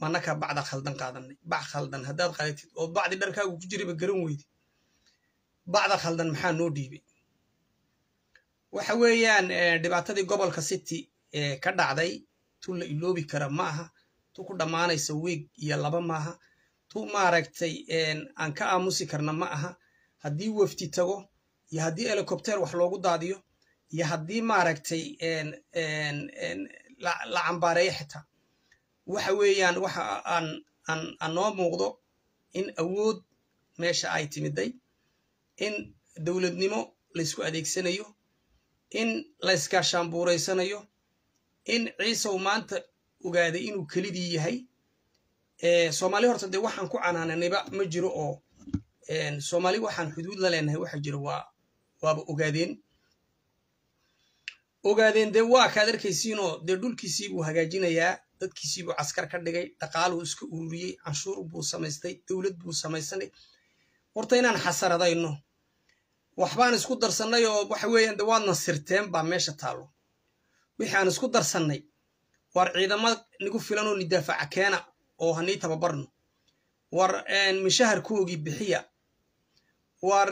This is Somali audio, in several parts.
manakaa bacda khaldan qaadanay? Bac khaldan haddaad qadatid oo bacdi dharkaagu ku jiraba garan weydi. Bacda khaldan maxaa noo dhiibay? Waxa weeyaan dhibaatadii gobolka city ee ka dhacday tu la iloobi kara ma aha tu ku dhammaanaysa weeg iyo laba maaha tu maaragtay aan ka aamusi karna ma aha haddii wafti tago iyo haddii helicopter wax loogu daadiyo iyo haddii maaragtay la cambaareeyo xitaa. Waxa weeyaan waxa aan aan noo muuqdo in awood meesha ay timiday in dowladnimo laysku adeegsanayo in layskaashaambuuraysanayo in ciisow maanta ogaaday inuu kelidii yahay. Soomaali horta dee waxaan ku canaananayba ma jiro oo soomaali waxaan xuduud la leenahay waxa jiro waa waaba ogaadeen? Ogaadeen dee waa kaad arkaysiinoo dee dhulkiisii buu hagaajinayaa dadkiisii buu caskar ka dhigay dhaqaaluhu iska ururiyey canshuur buu samaystay dowlad buu samaysanay. Horta inaan xasaradayno waxbaan isku darsannay oo waxa weeyaan de waadna sirteen baa meesha taallo. Wixii aan isku darsannay war ciidama nigu filan oo nidaafaca keena oo hanii tababarno war mishaharkoogii bixiya war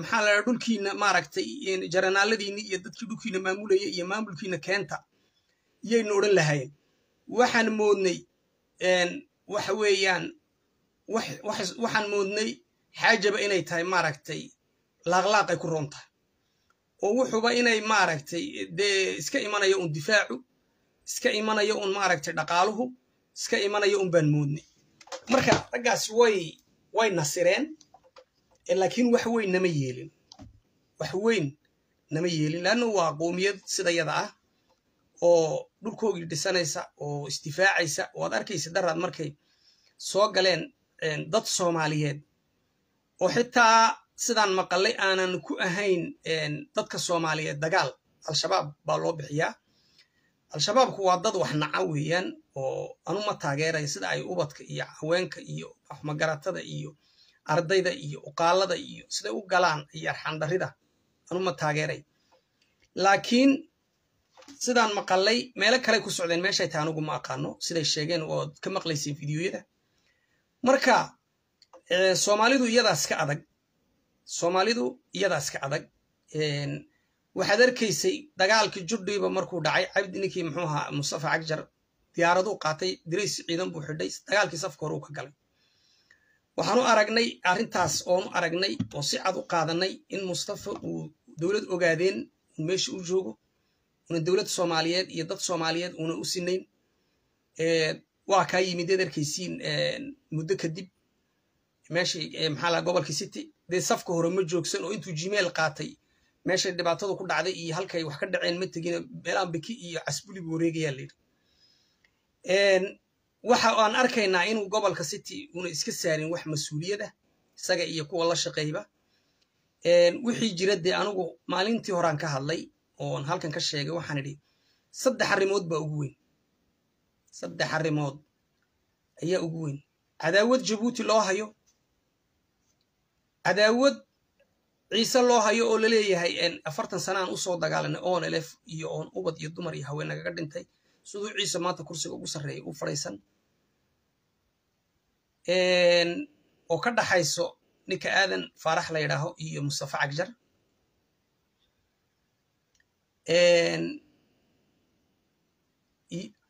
maxaa la dhulkiina maaragtay jaranaaladiinni iyo dadkii dhulkiina maamulaya iyo maamulkiina keenta yaynu odhan lahayn waxaan moodnay waxa weeyaan waxaan moodnay xaajaba inay tahay maaragtay laaqlaaqay ku roon tahay. Oo wuxuba inay maaragtay dee iska imanayo un difaacu iska imanayo un maaragtay dhaqaaluhu iska imanayo un baan moodnay. Marka raggaas way way nasireen laakiin wax weyn nama yeelin. Wax weyn nama yeelin. Leanna waa qoomiyad sida yada ah oo dhulkoogii dhisanaysa oo isdifaacaysa oo ad arkaysa daraad markay soo galeen dad soomaaliyeed. Oo xitaa sidaan maqalay aanan ku ahayn dadka soomaaliyeed dagaal. Al-shabaab baa loo bixiyaa. Al-shabaabku waa dad wax naca weeyaan oo anuma taageeraya sida ay ubadka iyo haweenka iyo waxmagaratada iyo ardayda iyo uqaalada iyo siday u galaan iyo arxandarrida anuma taageeray. Laakiin sidaan maqalay meelo kaley ku socdeen meeshay tahay anugu ma aqaano siday sheegeen ood ka maqlayseen fideoyada marka soomaalidu iyadaas ka adag soomaalidu iyadaas ka adag waxaad arkaysay dagaalkii judhiiba markuu dhacay cabdi ninkii muxuu ahaa mustafa cagjar diyaaraduu qaatay dirays ciidan buu xidhay dagaalkii safka hore ka galay waxaanu aragnay arrintaas oonu aragnay oo si cad u qaadanay in mustafa uu dowlad ogaadeen meesha u joogo una dowlad soomaaliyeed iyo dad soomaaliyeed una u sinayn waa kaa yimid eed arkaysiin muddo kadib meeshii maxaa laha gobolkii city. Dee safka hore ma joogsan oo intuu gmail qaatay meeshay dhibaatadu ku dhacday iyo halkay wax ka dhaceen ma tegina meelaan biki iyo casbuli buu wareegayaa layidhi waxa aan arkaynaa inuu gobolka city una iska saarin wax mas'uuliyada isaga iyo kuwa la shaqeyba. Wixii jira dee anigu maalintii horaan ka hadlay oon halkan ka sheegay waxaan idhi saddex arrimood baa ugu weyn. Saddex arrimood ayaa ugu weyn. Cadaawad jabuuti loo hayo cadaawad ciise loo hayo oo la leeyahay afartan sanaan u soo dagaalanay oon elef iyo oon ubad iyo dumar iyo haween nagaga dhintay. Siduu ciise maanta kursiga ugu sarreeya u fadhaysan oo ka dhaxayso ninka aadan faarax la yidhaaho iyo mustafa cagjar.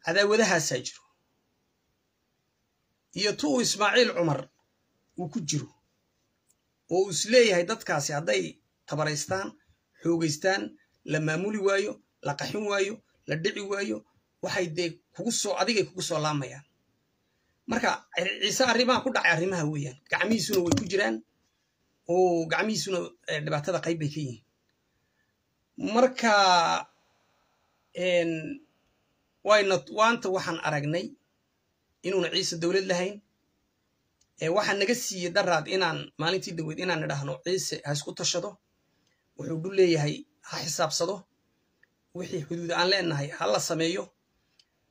Cadaawadahaasaa jiro. Iyo tu uu ismaaciil cumar uu ku jiro oo uu is leeyahay dadkaasi hadday tabaraystaan xoogaystaan la maamuli waayo la qaxin waayo la dhici waayo waxay dee kugu soo adigay kugu soo laamayaan marka ciise arrimaha ku dhacay arrimaha weeyaan. Gacmihiisuna way ku jiraan. Oo gacmihiisuna dhibaatada qayb bay ka yihiin. Marka wayna waanta waxaan aragnay inuuna ciise dowlad lahayn. Waxaa naga siiyey daraad inaan maalintii dhaweyd inaan nidhaahno ciise ha isku tashado. Wuxuu dhul leeyahay ha xisaabsado. Wixii xuduud aan leenahay ha la sameeyo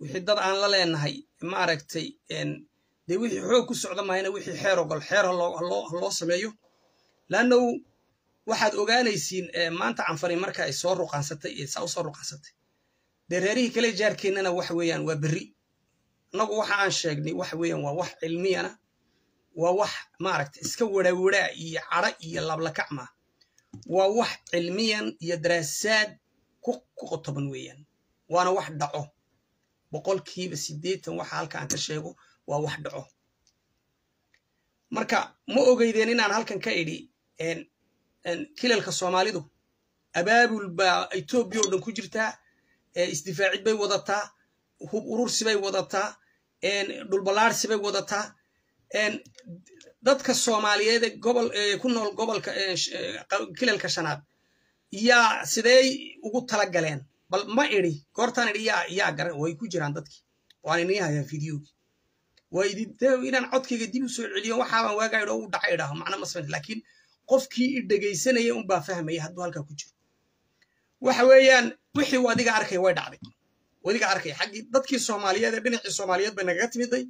wixii dad aan la leenahay maaragtay dee wixii xoog ku socda mahayna wixii xeer ogol xeer ha loo sameeyo. Laannahu waxaad ogaanaysiin maanta canfari marka ay soo ruqaansatay saa u soo ruqaansatay. Dee reerihii kale jaarkeennana waxa weeyaan waa berri. Annagu waxa aan sheegnay waxa weeyaan waa wax cilmiyana waa wax maaragta iska warawaraa iyo cadho iyo lablakacma. Waa wax cilmiyan iyo daraasaad ku qotoban weeyaan waana wax dhaco boqolkiiba siddeetan waxa halka aan ka sheego waa wax dhaco. Marka ma ogeydeen inaan halkan ka idhi kilalka soomaalidu? Abaabul baa etoobiya oo dhan ku jirtaa isdifaacid bay wadataa hub urursi bay wadataa dhulballaarsi bay wadataa dadka soomaaliyeed gobol ku nool gobolka kilalka shanaad yaa sidey ugu tala galeen bal ma idhi goortaan idhi yaa garan way ku jiraan dadkii waan inii hayaa fideogii waa idin inaan codkayga dib u soo celiyo waxaabaan waagaa idho u dhacay idhaho macna ma samayn. Laakiin qofkii i dhegaysanaya unbaa fahmaya hadduu halkaa ku jiro. Waxa weeyaan wixii uu adiga arkay way dhacday. Adiga arkay. Xaggii dadkii soomaaliyeed ee dhinacii soomaaliyeed bay nagaga timiday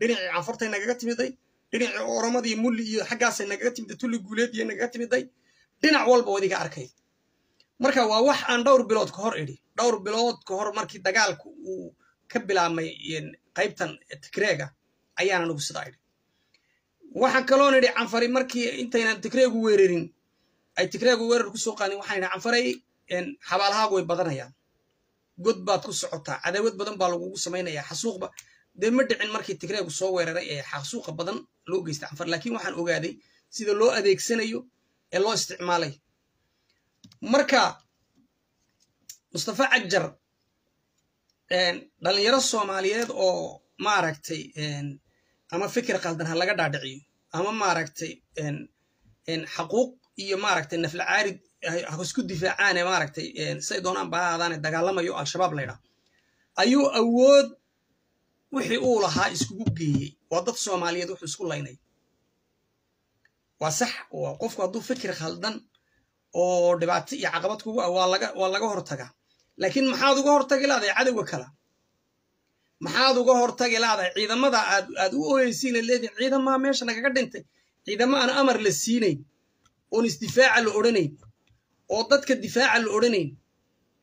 dhinacii canfurtay nagaga timiday dhinacii oromadii mulli iyo xaggaasay nagaga timiday tulli guuleed iyo nagaga timiday dhinac walba adiga arkay marka waa wax aan dhowr bilood ka hor idhi. Dhowr bilood ka hor markii dagaalku uu ka bilaabmay qaybtan tigreega ayaan anigu sidaa idhi. Waxaan kaloon idhi canfari markii intaynan tigreegu weerarin ay tigreegu weerar ku soo qaadin waxaan idhi canfaray xabaalahaagu way badanayaan. God baad ku socotaa cadaawad badan baa lagugu samaynayaa xasuuqba. Dee ma dhicin markii tigreegu soo weeraray ee xasuuqa badan loo geystay canfar. Laakiin waxaan ogaaday sida loo adeegsanayo ee loo isticmaalay marka mustafa cagjar dhalinyaro soomaaliyeed oo maaragtay ama fikir qaldan ha laga dhaadhiciyo ama maaragtay xaquuq iyo maaragtay ha isku difaacaane maaragtay say doonaan ba ha aadaane dagaalamayo al-shabaab laydhaa ayuu awood wixii uu lahaa iskugu geeyey. Waa dad soomaaliyeed wuxuu isku laynay. Waa sax waa qofku hadduu fikir khaldan oo dhibaato iyo caqabad kugu ah waa laga waa laga hortagaa. Laakiin maxaad uga hortagi laadahay cadowga kala maxaad uga hortagi laadahay ciidamada aad aad u oyeysiina leedihin ciidamaa meesha nagaga dhintay. Ciidamo aan amar la siinayn oon isdifaaca la odhanayn oo dadka difaaca la odhanayn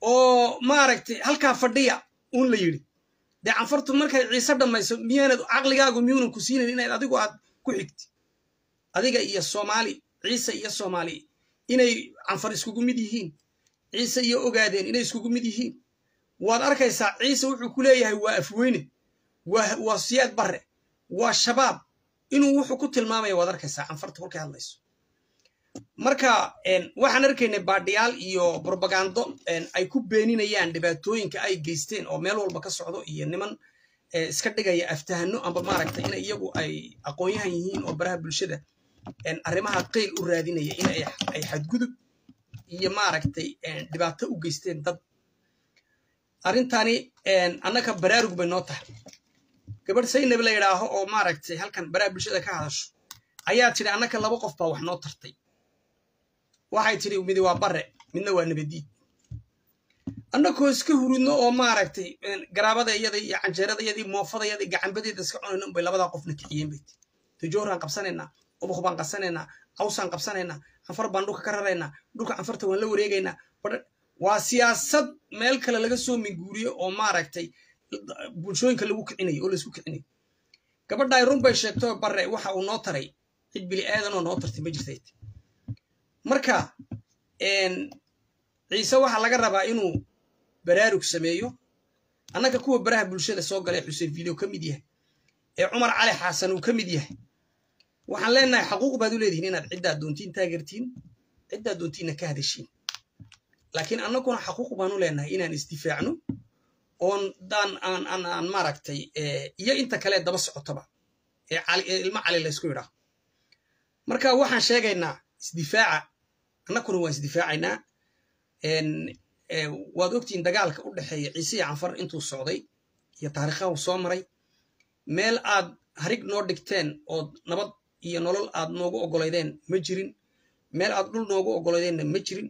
oo maaragtay halkaa fadhiya uun la yidhi. Dee canfartu markay ciise dhammayso miyaanad caqligaagu miyuunan ku siinayn inayd adigu aad ku xigti adiga iyo soomaali ciise iyo soomaali inay canfar iskugu mid yihiin. Ciise iyo ogaadeen inay iskugu mid yihiin. Waad arkaysaa ciise wuxuu ku leeyahay waa afweyne waa siyaad barre waa shabaab. Inuu wuxuu ku tilmaamaya waad arkaysaa canfarta kolkay hadlayso. Marka waxaan arkaynay baadhiyaal iyo brobagando ay ku beeninayaan dhibaatooyinka ay geysteen oo meel walba ka socdo iyo niman iska dhigaya aftahano amba maaragtay in iyagu ay aqoon-yahan yihiin oo baraha bulshada arrimaha qeyl u raadinaya in ay xadgudub iyo maaragtay dhibaato u geysteen dad. Arrintani annaka baraarug bay noo tahay. Gabadh saynab la yidhaaho oo maaragtay halkan baraha bulshada ka hadasho ayaa tidhi annaka laba qof baa wax noo tartay. Waxay tidhi midi waa bare midna waa nabadiid annakoo iska huridno oo maaragtay garaabadayadii iyo canjeeradayadii moofadayadii gacanbadeeda iska cunayno unbay labadaa qofna kiciyeen bay ti tajooraan qabsanaynaa ubuk baan qabsanaynaa cawsaan qabsanaynaa canfar baan dhulka ka raraynaa dhulka canfarta waan la wareegaynaa waa siyaasad meel kale laga soo minguuriyo oo maaragtay bulshooyinka lagu kicinayo oo la isku kicinayo gabadhaay run bay sheegtoo bare waxa uu noo taray cid bili aadanoo noo tartay ma jirtay marka ciise waxaa laga rabaa inuu baraarug sameeyo. Annaga kuwa baraha bulshada soo galay xuseen video ka mid yahay. Ee cumar cali xasan uu ka mid yahay waxaan leenahay xaquuq baad u leedihiin inaad ciddaad doontiin taageertiin ciddaad doontiinna ka hadashiin laakiin annaguna xaquuq baanu leenahay inaan isdifaacno oon daan aan aan aan maaragtay iyo inta kale daba socotoba ee ilmo cali laysku yidhaaho marka waxaan sheegaynaa isdifaaca annaguna waan isdifaacaynaa waad ogtihiin dagaalka u dhexeeya ciise iyo canfar intuu socday iyo taariikhahu soo maray. Meel aad harig noo dhigteen ood nabad iyo nolol aad noogu oggolaydeen ma jirin. Meel aad dhul noogu oggolaydeenna ma jirin.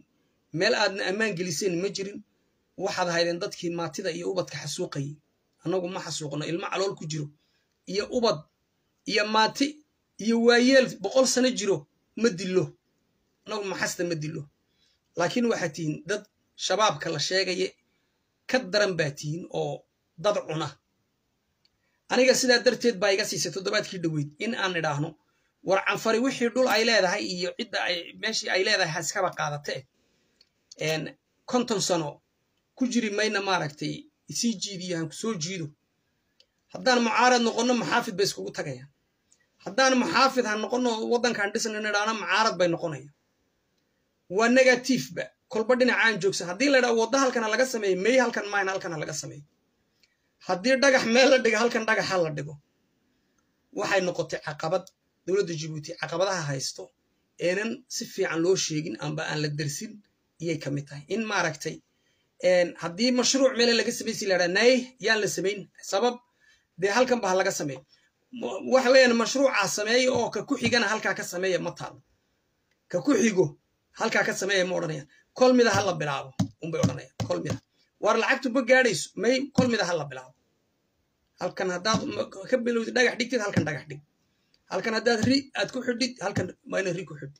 Meel aadna ammaan geliseen ma jirin. Waxaad ahaydeen dadkii maatida iyo ubadka xasuuqayay annagu ma xasuuqno ilmo calool ku jiro iyo ubad iyo maati iyo waayeel boqol sano jiro ma dillo. Nagu maxasta ma dilo laakiin waxaad tihiin dad shabaabka la sheegaya ka daran baa tihiin oo dad cuna. Aniga sidaa darteed baa iga siisay toddobaadkii dhoweyd in aan idhaahno war canfari wixii dhul ay leedahay iyo cidda ay meeshii ay leedahay haskaba qaadate. Konton sano ku jiri mayna maaragtay isii jiidiyo han ku soo jiido. Haddaan mucaarad noqonno muxaafid bay iskugu tagayaan. Haddaan muxaafid ha noqonno waddankan dhisna nidhaana mucaarad bay noqonayaan. Waa negatiifba kolba dhinacaan joogsan. Haddii la idhaha wadda halkana laga sameeyo may halkan mayn halkana laga sameeyo. Haddii dhagax meel la dhigo halkan dhagaxa la dhigo. Waxay noqotay caqabad dowladda jabuuti caqabadaha haysto eenan si fiican loo sheegin amba aan la dersin iyay ka mid tahay. In maaragtay haddii mashruuc meele laga samaysi la idhaha nay yaan la samayn sabab dee halkan ba ha laga sameeyo waxa weeyaan mashruucaa sameeya oo ka ku xigana halkaa ka sameeya ma taalo ka ku xigo halkaa ka sameeya ma odhanayaan. Kol mida ha la bilaabo unbay odhanayaan. Kol mida waar lacagtu ma gaadhayso may kol mida ha la bilaabo. Halkan haddaad ka bilowdid dhagax dhigtid halkan dhagax dhig halkan haddaad ri aad ku xidhid halkan waa ina ri ku xidhid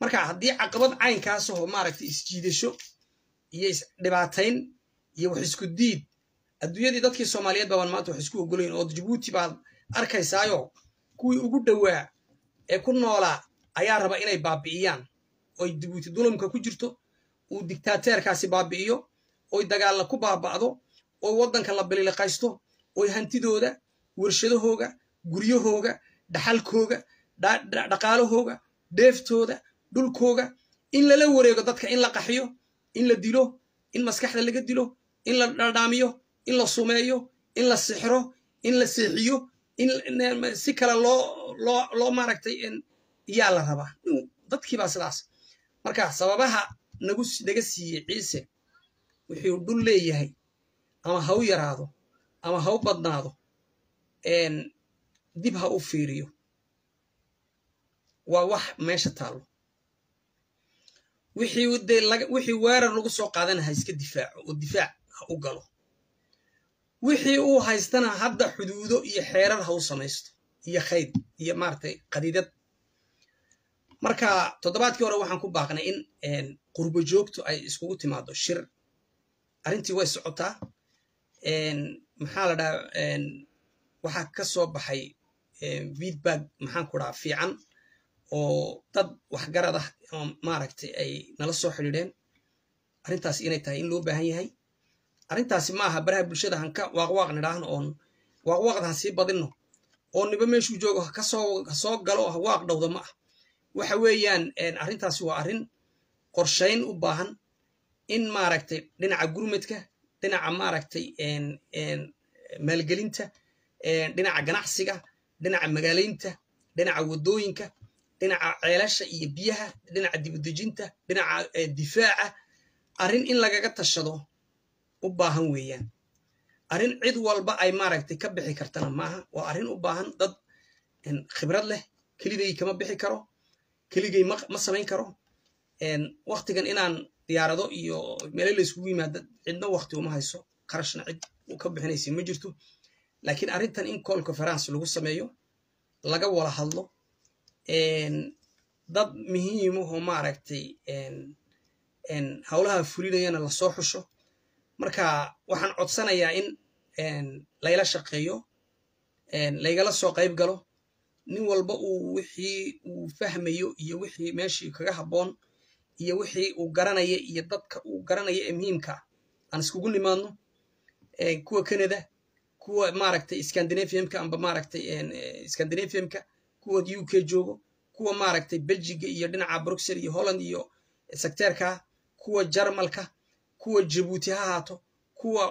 marka haddii caqabad caynkaasoo maaragtay isjiidasho iyo isdhibaatayn iyo wax isku diid adduunyadii dadkii soomaaliyeed baabaan maanta wax isku ogolayn oo jabuuti baad arkaysaayo kuwii ugu dhowaa ee ku noolaa ayaa raba inay baabi'iyaan. Oy jabuuti dulumka ku jirto uu dictaateerkaasi baabi'iyo oy dagaalla ku baaba'do oy waddanka la bililiqaysto oy hantidooda warshadahooga guryahooga dhaxalkooga dhaqaalahooga dheeftooda dhulkooga in lala wareego dadka in la qaxiyo in la dilo in maskaxda laga dilo in la dhadhaamiyo in la sumeeyo in la sixro in la seexiyo in si kale loo loo loo maaragtay yaa la rabaa. Dadkiibaa sidaas. Marka sababaha nagu naga siiyey ciise wuxuu dhul leeyahay ama ha u yaraado ama ha u badnaado dib ha u fiiriyo. Waa wax meesha taallo. Wixii weerar lagu soo qaadana ha iska difaaco oo difaac ha u galo. Wixii uu haystana hadda xuduudo iyo xeerar ha u samaysto iyo khayd iyo maaragtay qadiidad. Marka toddobaadkii hore waxaan ku baaqnay in qurbo joogtu ay iskugu timaado shir. Arrintii way socotaa. Maxaa la dhaha waxaa ka soo baxay feedback maxaan ku dhaha fiican oo dad waxgarad ah oo maaragtay ay nala soo xidhiidheen. Arrintaas inay tahay in loo baahan yahay. Arrintaasi maaha baraha bulshada hanka waaqwaaq nidhaahno oon waaqwaaqda ha sii badinno. Oo niba meeshuu joogo ka soo galo oo hawaaq dhowda ma ah. Waxa weeyaan arrintaasi waa arrin qorshayn u baahan in maaragtay dhinaca gurmadka dhinaca maaragtay maalgelinta dhinaca ganacsiga dhinaca magaalaynta dhinaca waddooyinka dhinaca ceelasha iyo biyaha dhinaca dibudejinta dhinaca difaaca. Arrin in lagaga tashado u baahan weeyaan. Arrin cid walba ay maaragtay ka bixi kartana maaha. Waa arrin u baahan dad khibrad leh. Keligay kama bixi karo. Keligay ma samayn karo. Waktigan inaan diyaarado iyo meelo la yskugu yimaada cidna wakti uma hayso. Qarashna cid ka bixinaysa ma jirto laakiin arrintan in call conference lagu sameeyo laga wada hadlo dad muhiimahoo maaragtay howlaha fulinayana la soo xusho. Marka waxaan codsanayaa in layla shaqeeyo laygala soo qayb galo nin walba uu wixii uu fahmayo iyo wixii meeshii kaga habboon iyo wixii uu garanaya iyo dadka uu garanaya ee muhiimka aan iskugu nimaadno kuwa canada kuwa maaragtay scandinaviumka amba maaragtay scandinaviumka kuwa u k joogo kuwa maaragtay belgiga iyo dhinaca bruxel iyo holland iyo secteerka kuwa jarmalka kuwa jabuuti ha haato kuwa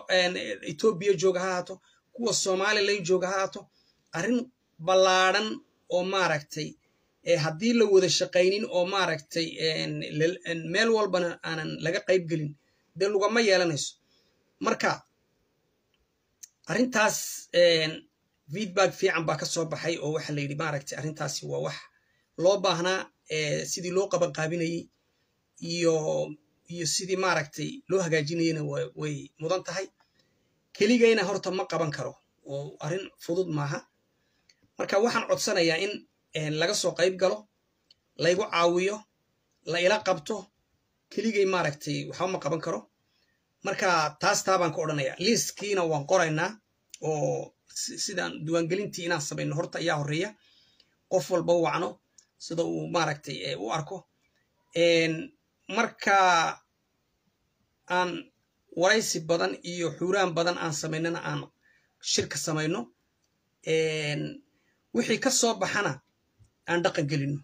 etoobiya jooga ha haato kuwa somalilan jooga ha haato arrin ballaadhan oo maaragtay haddii la wada shaqaynin oo maaragtay meel walbana aanan laga qayb gelin dee lugama yeelanayso. Marka arrintaas feedback fiican baa ka soo baxay oo waxa la yidhi maaragtay arrintaasi waa wax loo baahnaa sidii loo qabanqaabinayey iyo iyo sidii maaragtay loo hagaajinayena way mudan tahay. Keligayna horta ma qaban karo oo arrin fudud maaha. Marka waxaan codsanayaa in laga soo qayb galo laygu caawiyo la ila qabto keligay maaragtay waxba ma qaban karo marka taas taa baan ka odhanaya liiskiina waan qoraynaa oo sidaan diiwaangelintii inaan samayno horta ayaa horreeya. Qof walba wacno sida uu maaragtay u arko. Marka aan waraysi badan iyo xuuraan badan aan samaynana aan shirka samayno wixii ka soo baxana aan dhaqan gelino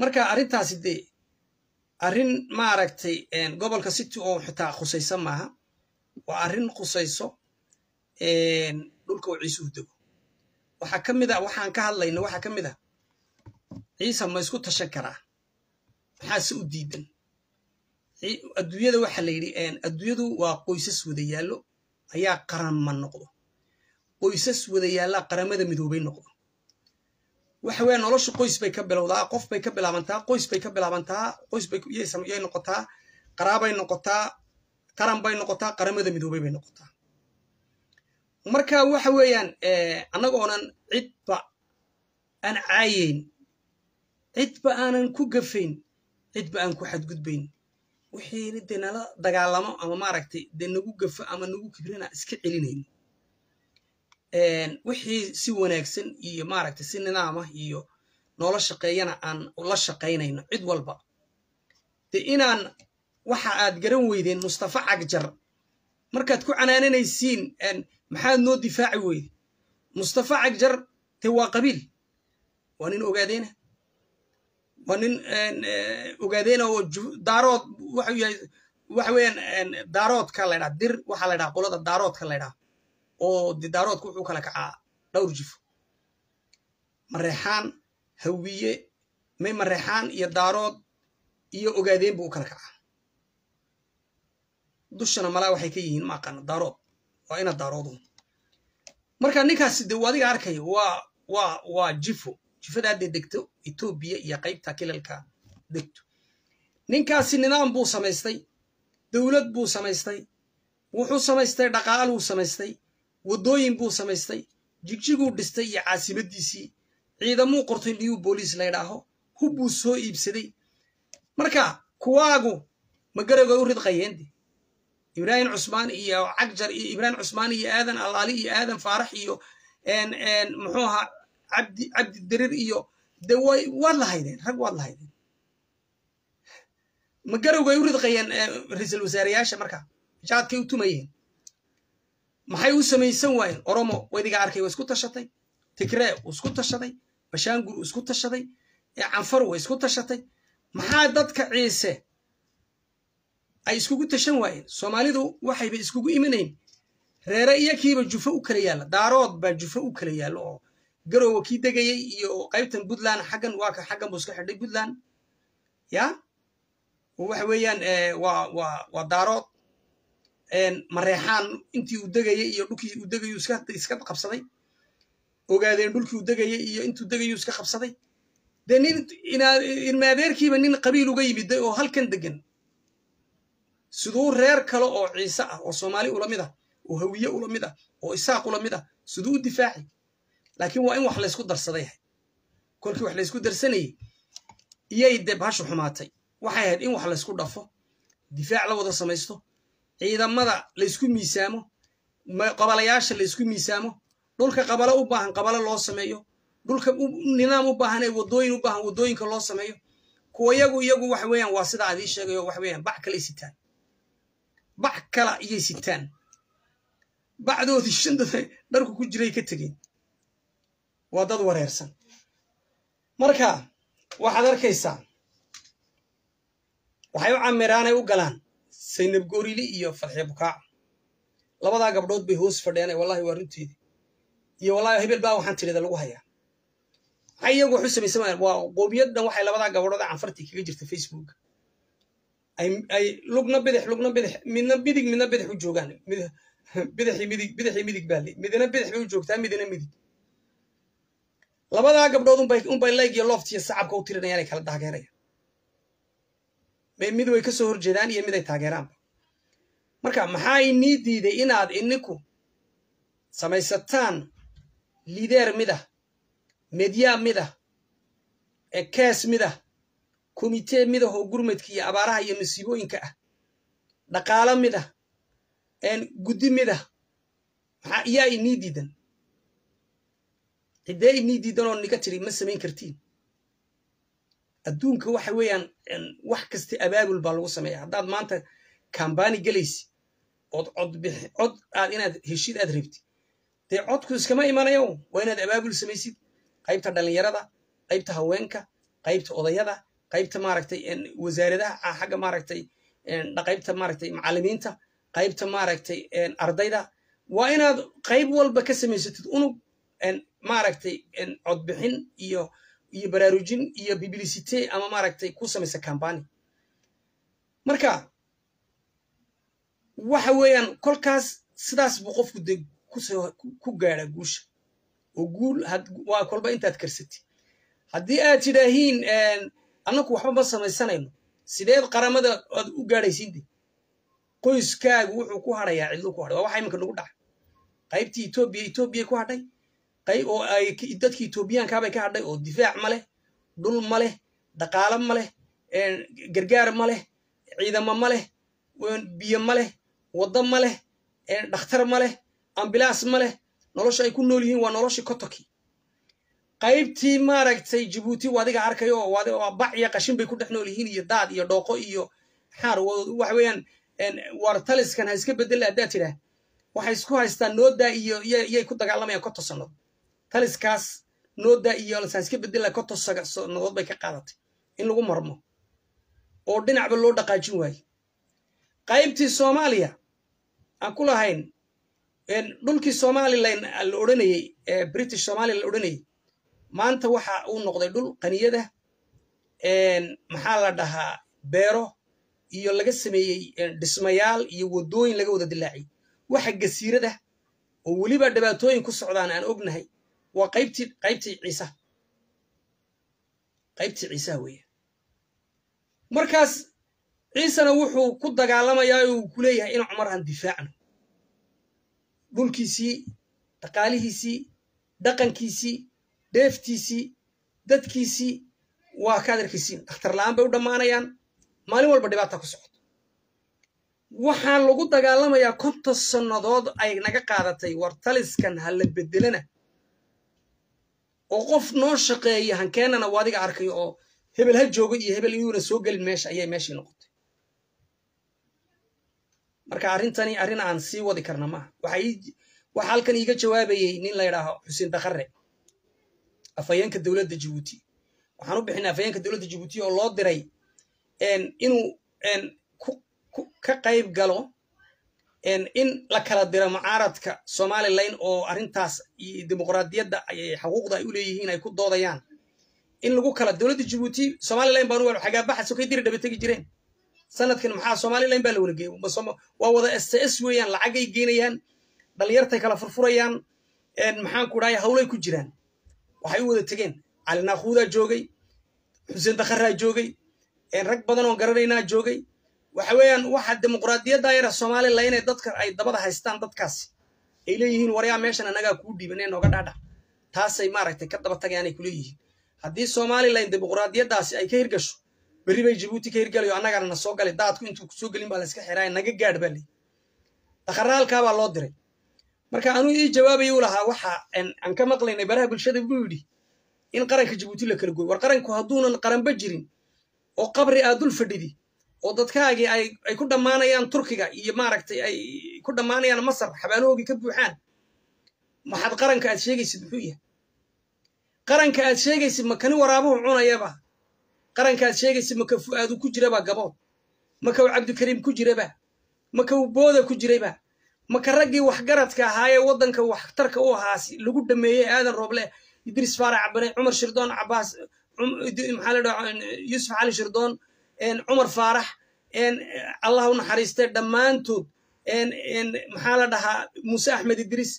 marka arrintaasi dee arrin maaragtay gobolka city oo xitaa khusaysa maaha. Waa arrin khusayso dhulka oo ciisuhu dego. Waxaa ka mid a waxaan ka hadlayno waxaa ka mid a ciise ma isku tashan karaa. Maxaase u diidan. Adduunyada waxa la yidhi adduunyadu waa qoysas wada yaallo ayaa qaranma noqdo. Qoysas wada yaallaa qaramada midoobay noqdo waxa weya noloshu qoys bay ka bilowdaa qof bay ka bilaabantaa qoys bay ka bilaabantaa qoys bay yay noqotaa qaraabay noqotaa qaran bay noqotaa qaramada midoobay bay noqotaa. Marka waxa weeyaan annagoonan cidba aan caayeyn cidba aanan ku gafayn cidba aan ku xadgudbayn. Wixii dee nala dagaalamo ama maaragtay dee nagu gafo ama nagu kibrina iska celinayno wixii si wanaagsan iyo maaragtay si nidaamah iyo noola shaqeeyana aan la shaqaynayno cid walba. De inaan waxa aad garan weydeen mustafa cagjar markaad ku canaananaysiin maxaad noo difaaci weyde mustafa cagjar te waa qabiil. Waa nin ogaadeena. Waa nin ogaadeena oo daarood waxuu yahay waxa weeyaan daaroodka la ydhaha dir waxaa la ydhaha qolada daaroodka la ydhaha oo de daaroodka wuxuu kala kacaa dhowr jifo. Mareexaan hawiye may mareexaan iyo daarood iyo ogaadeen buu u kala kacaa. Dushana malaa waxay ka yihiin ma aqaana daarood. Waa ina daaroodu marka ninkaasi de adiga arkaya waa waa waa jifo. Jifadaadee degto etoobiya iyo qaybta kilalka degto. Ninkaasi nidaam buu samaystay dowlad buu samaystay wuxuu samaystay dhaqaaluu samaystay waddooyin buu samaystay jigjiguu dhistay iyo caasimadiisii ciidamuu qortay liyu booliis laydhaaho hubbuu soo iibsaday. Marka kuwaagu magarowgay u ridqayeende ibraahim cusmaan iyo cagjar iyo ibraahim cusmaan iyo aadan allaali iyo aadan faarax iyo muxuu ahaa cabdi cabdi dirir iyo de way waad lahaydeen rag waad lahaydeen magarowgay u ridqayeen ra'iisul wasaareyaasha marka? Jaadkay u tumayeen maxay u samaysan waayeen? Oromo wadiga arkay waa isku tashatay. Tigree isku tashaday bashaangur isku tashaday canfar way isku tashatay. Maxaa dadka ciise ay iskugu tashan waayeen? Soomaalidu waxayba iskugu imanayn reere iyo kiiba jufo u kala yaalla. Daarood baa jufo u kala yaallo oo garowa kii degayey iyo qaybtan puntland xaggan waa ka xaggan buu iska xidhay puntland. Ya? Waxa weeyaan waa waa waa daarood mareexaan intii uu degayey iyo dhulkii uu degayu iska qabsaday. Ogaadeen dhulkii uu degayey iyo intuu degayu iska qabsaday. Dee nin ilmaadeerkiiba nin qabiil uga yimiday oo halkan degan siduu reer kale oo ciise ah oo soomaali ula mid ah oo hawiye ula mid ah oo isaaq ula mid ah siduu u difaaci. Laakiin waa in wax laysku darsaday. Kolkii wax laysku darsanayey iyay dee bahashu xumaatay. Waxay ahayd in wax laysku dhafo. Difaac la wada samaysto ciidamada laysku miisaamo qabalayaasha laysku miisaamo dhulka qabalo u baahan qabalo loo sameeyo dhulka nidaam u baahan ee waddooyin u baahan waddooyinka loo sameeyo. Kuwa yagu iyagu waxa weeyaan waa sidaa adii sheegayo waxa weeyaan bac kaley sitaan. Bac kala iyay sitaan. Bacdoodii shandada dharku ku jiray ka tegeen waa dad wareersan. Marka waxaad arkaysaa waxay u camiraanay u galaan saynab goorili iyo fadxiya bukaac labadaa gabdhood bay hoos fadheenay wallahi waa runteedii iyo wallahi hebel baa waxaan tirida lagu hayaa. Maxay iyagu waxu waa qoomiyaddan waxay labadaa gabdhood ee canfartii kaga jirta facebook. Ay lugna bidix lugna bidix midna bidig midna bidix u joogaan. Bidixii midig bidixii midig baa le midna bidix bay u joogtaa midna midig. Labadaa gabdhood unbay layg iyo sacabka u tirinayaan ay kala taageerayaan mid way ka soo horjeedaan iyo mid ay taageeraanba marka maxaa inii diiday inaad ininku samaysataan lideer mid ah medyaa mid ah kees mid ah komitee mid ahoo gurmadka iyo abaaraha iyo masiibooyinka ah dhaqaalo mid ah guddi mid ah maxaa iyaa inii diidan? Ciddee inii diidan oo niga tiri ma samayn kartiin adduunka waxa weeyaan wax kasta abaabul baa lagu sameeya haddaad maanta kambani gelaysi ood cod bixi cod aad inaad heshid aad rabtid dee codku iskama imanayo waa inaad abaabul samaysid. Qaybta dhallinyarada qaybta haweenka qaybta odayada qaybta maaragtay wasaaradaha xagga maaragtay qaybta maaragtay macallimiinta qaybta maaragtay ardayda. Waa inaad qayb walba ka samaysatid unug maaragtay codbixin iyo iyo baraarujin iyo biblicite ama maaragtay ku samaysa kambani marka waxa weeyaan kolkaas sidaas buu qofku de ku gaadha guusha. Oo guul waa kolba intaad karsatid. Haddii aad tidhaahiin annaku waxba ma samaysanayno. Sideed qaramada aad u gaadhaysiinde qoyskaagu wuxuu ku hadhayaa cidlu ku hadhay. Waa waxa iminka nagu dhacay qaybtii etoobiya etoobiyay ku hadhay oo ay etoobiyaankaabay ka hadhay oo difaac ma leh dhul ma leh dhaqaalo ma leh gargaar ma leh ciidamo ma leh biyo ma leh waddo ma leh dhakhtar ma leh ambilaas ma leh nolosha ay ku nool yihiin waa noloshii kotoki. Qaybtii maaragtay jabuuti adiga arkayo bac iyo qashin bay ku dhex nool yihiin iyo daad iyo dhooqo iyo xaar. Waxa weeyaan war taliskan ha iska bedela haddaad tidhaah waxay isku haystaan noodaa iyo yay ku dagaalamayaan konto sannadood taliskaas noodaa iyo ha iska bedela konto sannadood bay ka qaadatay in lagu marmo oo dhinacba loo dhaqaajin waaye qaybtii soomaaliya aan ku lahayn dhulkii somalilan la odhanayey british somalia la odhanayey maanta waxa uu noqday dhul qaniyada maxaa la dhahaa beero iyo laga sameeyey dhismayaal iyo waddooyin laga wada dilaaciyey. Waxa gasiirada oo weliba dhibaatooyin ku socdaan aan ognahay waa qaybtii qaybtii ciisa. Qaybtii ciisaha weeye. Markaas ciisena wuxuu ku dagaalamayaa oo uu ku leeyahay in cumar aan difaacno. Dhulkiisii dhaqaalihiisii dhaqankiisii dheeftiisii dadkiisii waa ka adarkaysiin dhakhtar la'aan bay u dhammaanayaan. Maalin walba dhibaata ku socoto waxaa lagu dagaalamayaa konton sannadood ay naga qaadatay war taliskan ha la bedelana oo qof noo shaqeeya hankeenana u adiga arkayo oo hebel ha joogo iyo hebel iyuuna soo gelin meesha ayay meeshii noqotay. Marka arrintani arrin aan sii wadi karna maaha waxa halkan iiga jawaabayey nin la ydhaaho xuseen dakare afhayeenka dowladda jabuuti waxaan u bixinay afhayeenka dowladda jabuuti oo loo diray inuu ka qayb galo in la kala diro mucaaradka somalilan oo arrintaas dimuqraadiyadda xuquuqda ay u leeyihiin ay ku doodayaan. In lagu kala dowladda jabuuti somalilan baan u xagaabaxa sokay diri dhaba tegi jireen. Sanadkan maxaa somalilan baa la wada geey waa wada s s weeyaan lacagay geynayaan dhalinyartay kala furfurayaan maxaan ku dhahay hawlay ku jiraan. Waxay u wada tegeen. Cali joogay xuseen dakharaa joogay rag badan oo garanaynaa joogay waxa waxa dimuqraadiyadda yara somalilan inay dadka ay dabada haystaan dadkaasi ay leeyihiin waryaa meeshan annagaa kuu dhiibanee nooga dhaadhac taasay maaragtay ka daba tagayaanay kuleeyihiin haddii somalilan dimuqraadiyaddaasi ay ka hirgasho berri bay jabuuti ka hirgalayo annagana na soo galay daadku intuu ku soo gelin baa layska xiraaya naga gaadh baa leeyi dakhara halkaabaa loo diray. Marka anuu ii jawaabaya u lahaa waxa aan ka maqlaynay baraha bulshada buu yidhi in qaranka jabuuti la kala gooyo. War qaranku hadduunan qaranba jirin oo qabri aad dul fadhidi oo dadkaagii ay ku dhammaanayaan turkiga iyo maaragtay ay ku dhammaanayaan masar xabaalahoogii ka buuxaan. Maxaad qaranka aad sheegaysid muxuu yahay? Qaranka aad sheegaysid makani waraabuhu cunayaba? Qaranka aad sheegaysid maka fu'aadu ku jiraba gabood maka u cabdikariim ku jiraba? Maka u booda ku jirayba maka raggii waxgaradka ahaayee waddanka waxtarka u ahaas lagu dhameeyey aadan rooble idriis faarac cabane cumar shirdoon cabaas maxaa la dhaha yuusuf cali shirdoon cumar faarax allah u naxariistay dhammaantood. Maxaa la dhahaa muuse axmed idriis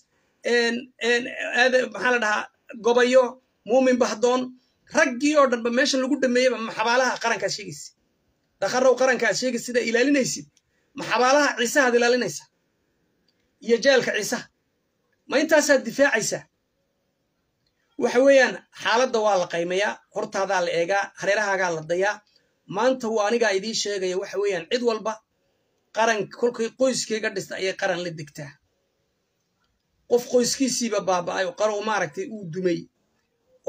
maxaa la dhahaa gobayo muumin bahdoon raggii oo dhanba meeshan lagu dhameeyeyba maxabaalaha qarankaad sheegaysid. Dakharow qaranka aad sheegaysid sidaa ilaalinaysid. Maxabaalaha ciisahaad ilaalinaysa? Iyo jeelka ciisaha ma intaasaad difaacaysaa? Waxa weeyaan xaaladda waa la qaymayaa hortaadaa la eegaa hareerahaagaa la dayaa maanta waa anigaa idiin sheegaya waxa weeyaan cid walba qaran kolkay qoyskeyga dhista ayay qaran la degtaa qof qoyskiisiiba baaba'ay oo qarow maaragtay uu dumay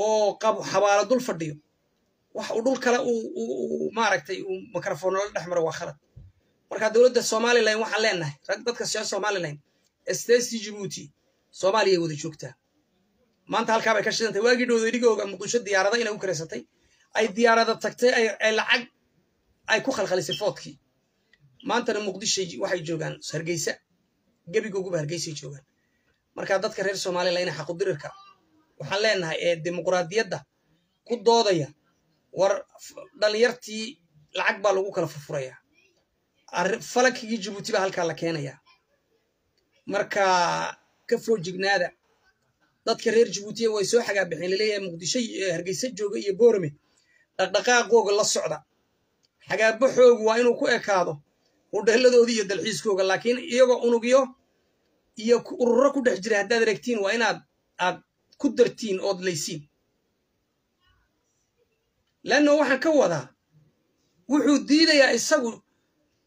oo qab xabaalo dul fadhiyo wax uu dhul kale maaragtay uu mikrofoonola dhex maro waa khalad. Marka dowladda somalilan waxaan leenahay rag dadka soo somalilan stasi jibuuti soomaaliyay wada joogtaa. Maanta halkaa bay ka shidantay waagii dhowda muqdisho diyaarada inay u karaysatay ay diyaarada tagtay ay lacag ay ku khalkhalisay foodkii. Maantana muqdishay waxay joogaan hargeysa. Gebigooguba hargeysay joogaan. Marka dadka reer somalilan ina xaqudirirka waxaan leenahay ee dimuquraadiyadda ku doodaya war dhalinyartii lacag baa lagu kala furfurayaa. Falakigii jibuuti baa halkaa la keenayaa. Marka ka foojignaada dadka reer jibuutiya way soo xagaabixeen la leeyahay muqdisho hargeysa jooga iyo boorame dhaqdhaqaaqooga la socda. Xagaabaxoogu waa inuu ku ekaado udheeladoodii iyo dalxiiskooga laakiin iyagoo unugyo iyo ururo ku dhex jira haddaad aragtiin waa inaad aad ku dartiin ood laysiin. Leanno waxaan ka wadaa wuxuu diidayaa isagu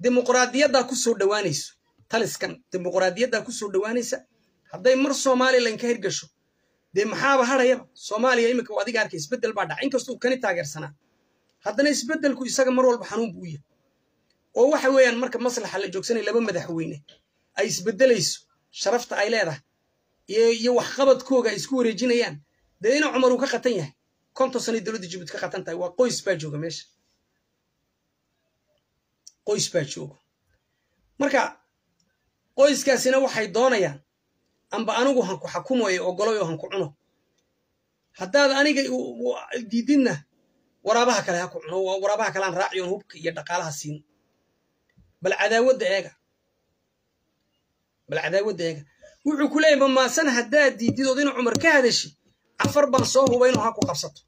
dimuquraadiyaddaa ku soo dhowaanayso taliskan dimuquraadiyaddaa ku soo dhowaanaysa hadday mar somalilan ka hirgasho dee maxaaba hadhayaba soomaaliya iminka u adiga arkay isbeddel baa dhaca inkastuu kani taageersanaa haddana isbeddelku isaga mar walba xanuun buu yahay. Oo waxa weeyaan marka maslaxa la joogsanaya laba madaxweyne ay isbeddelayso sharafta ay leedahay iyo waxqabadkooga ay isku wareejinayaan dee ina cumar uu ka qatan yahay? Konton sanay dowladda jibuuti ka qatan tahay. Waa qoys baa jooga meesha. Qoys baa jooga. Marka qoyskaasina waxay doonayaan amba anigu hanku xakumayo ogoloyo hanku cuno. Haddaad aniga diididna waraabaha kale ha ku cuno waraabaha kalean raaciyoon hubka iyo dhaqaalaha siin. Bal cadaawadda eega. Bal cadaawadda eega. Wuxuu ku leeyahy mamaasan haddaad diidid ood ina cumar ka hadashi canfar baan soo hubaynoo ha ku qabsato.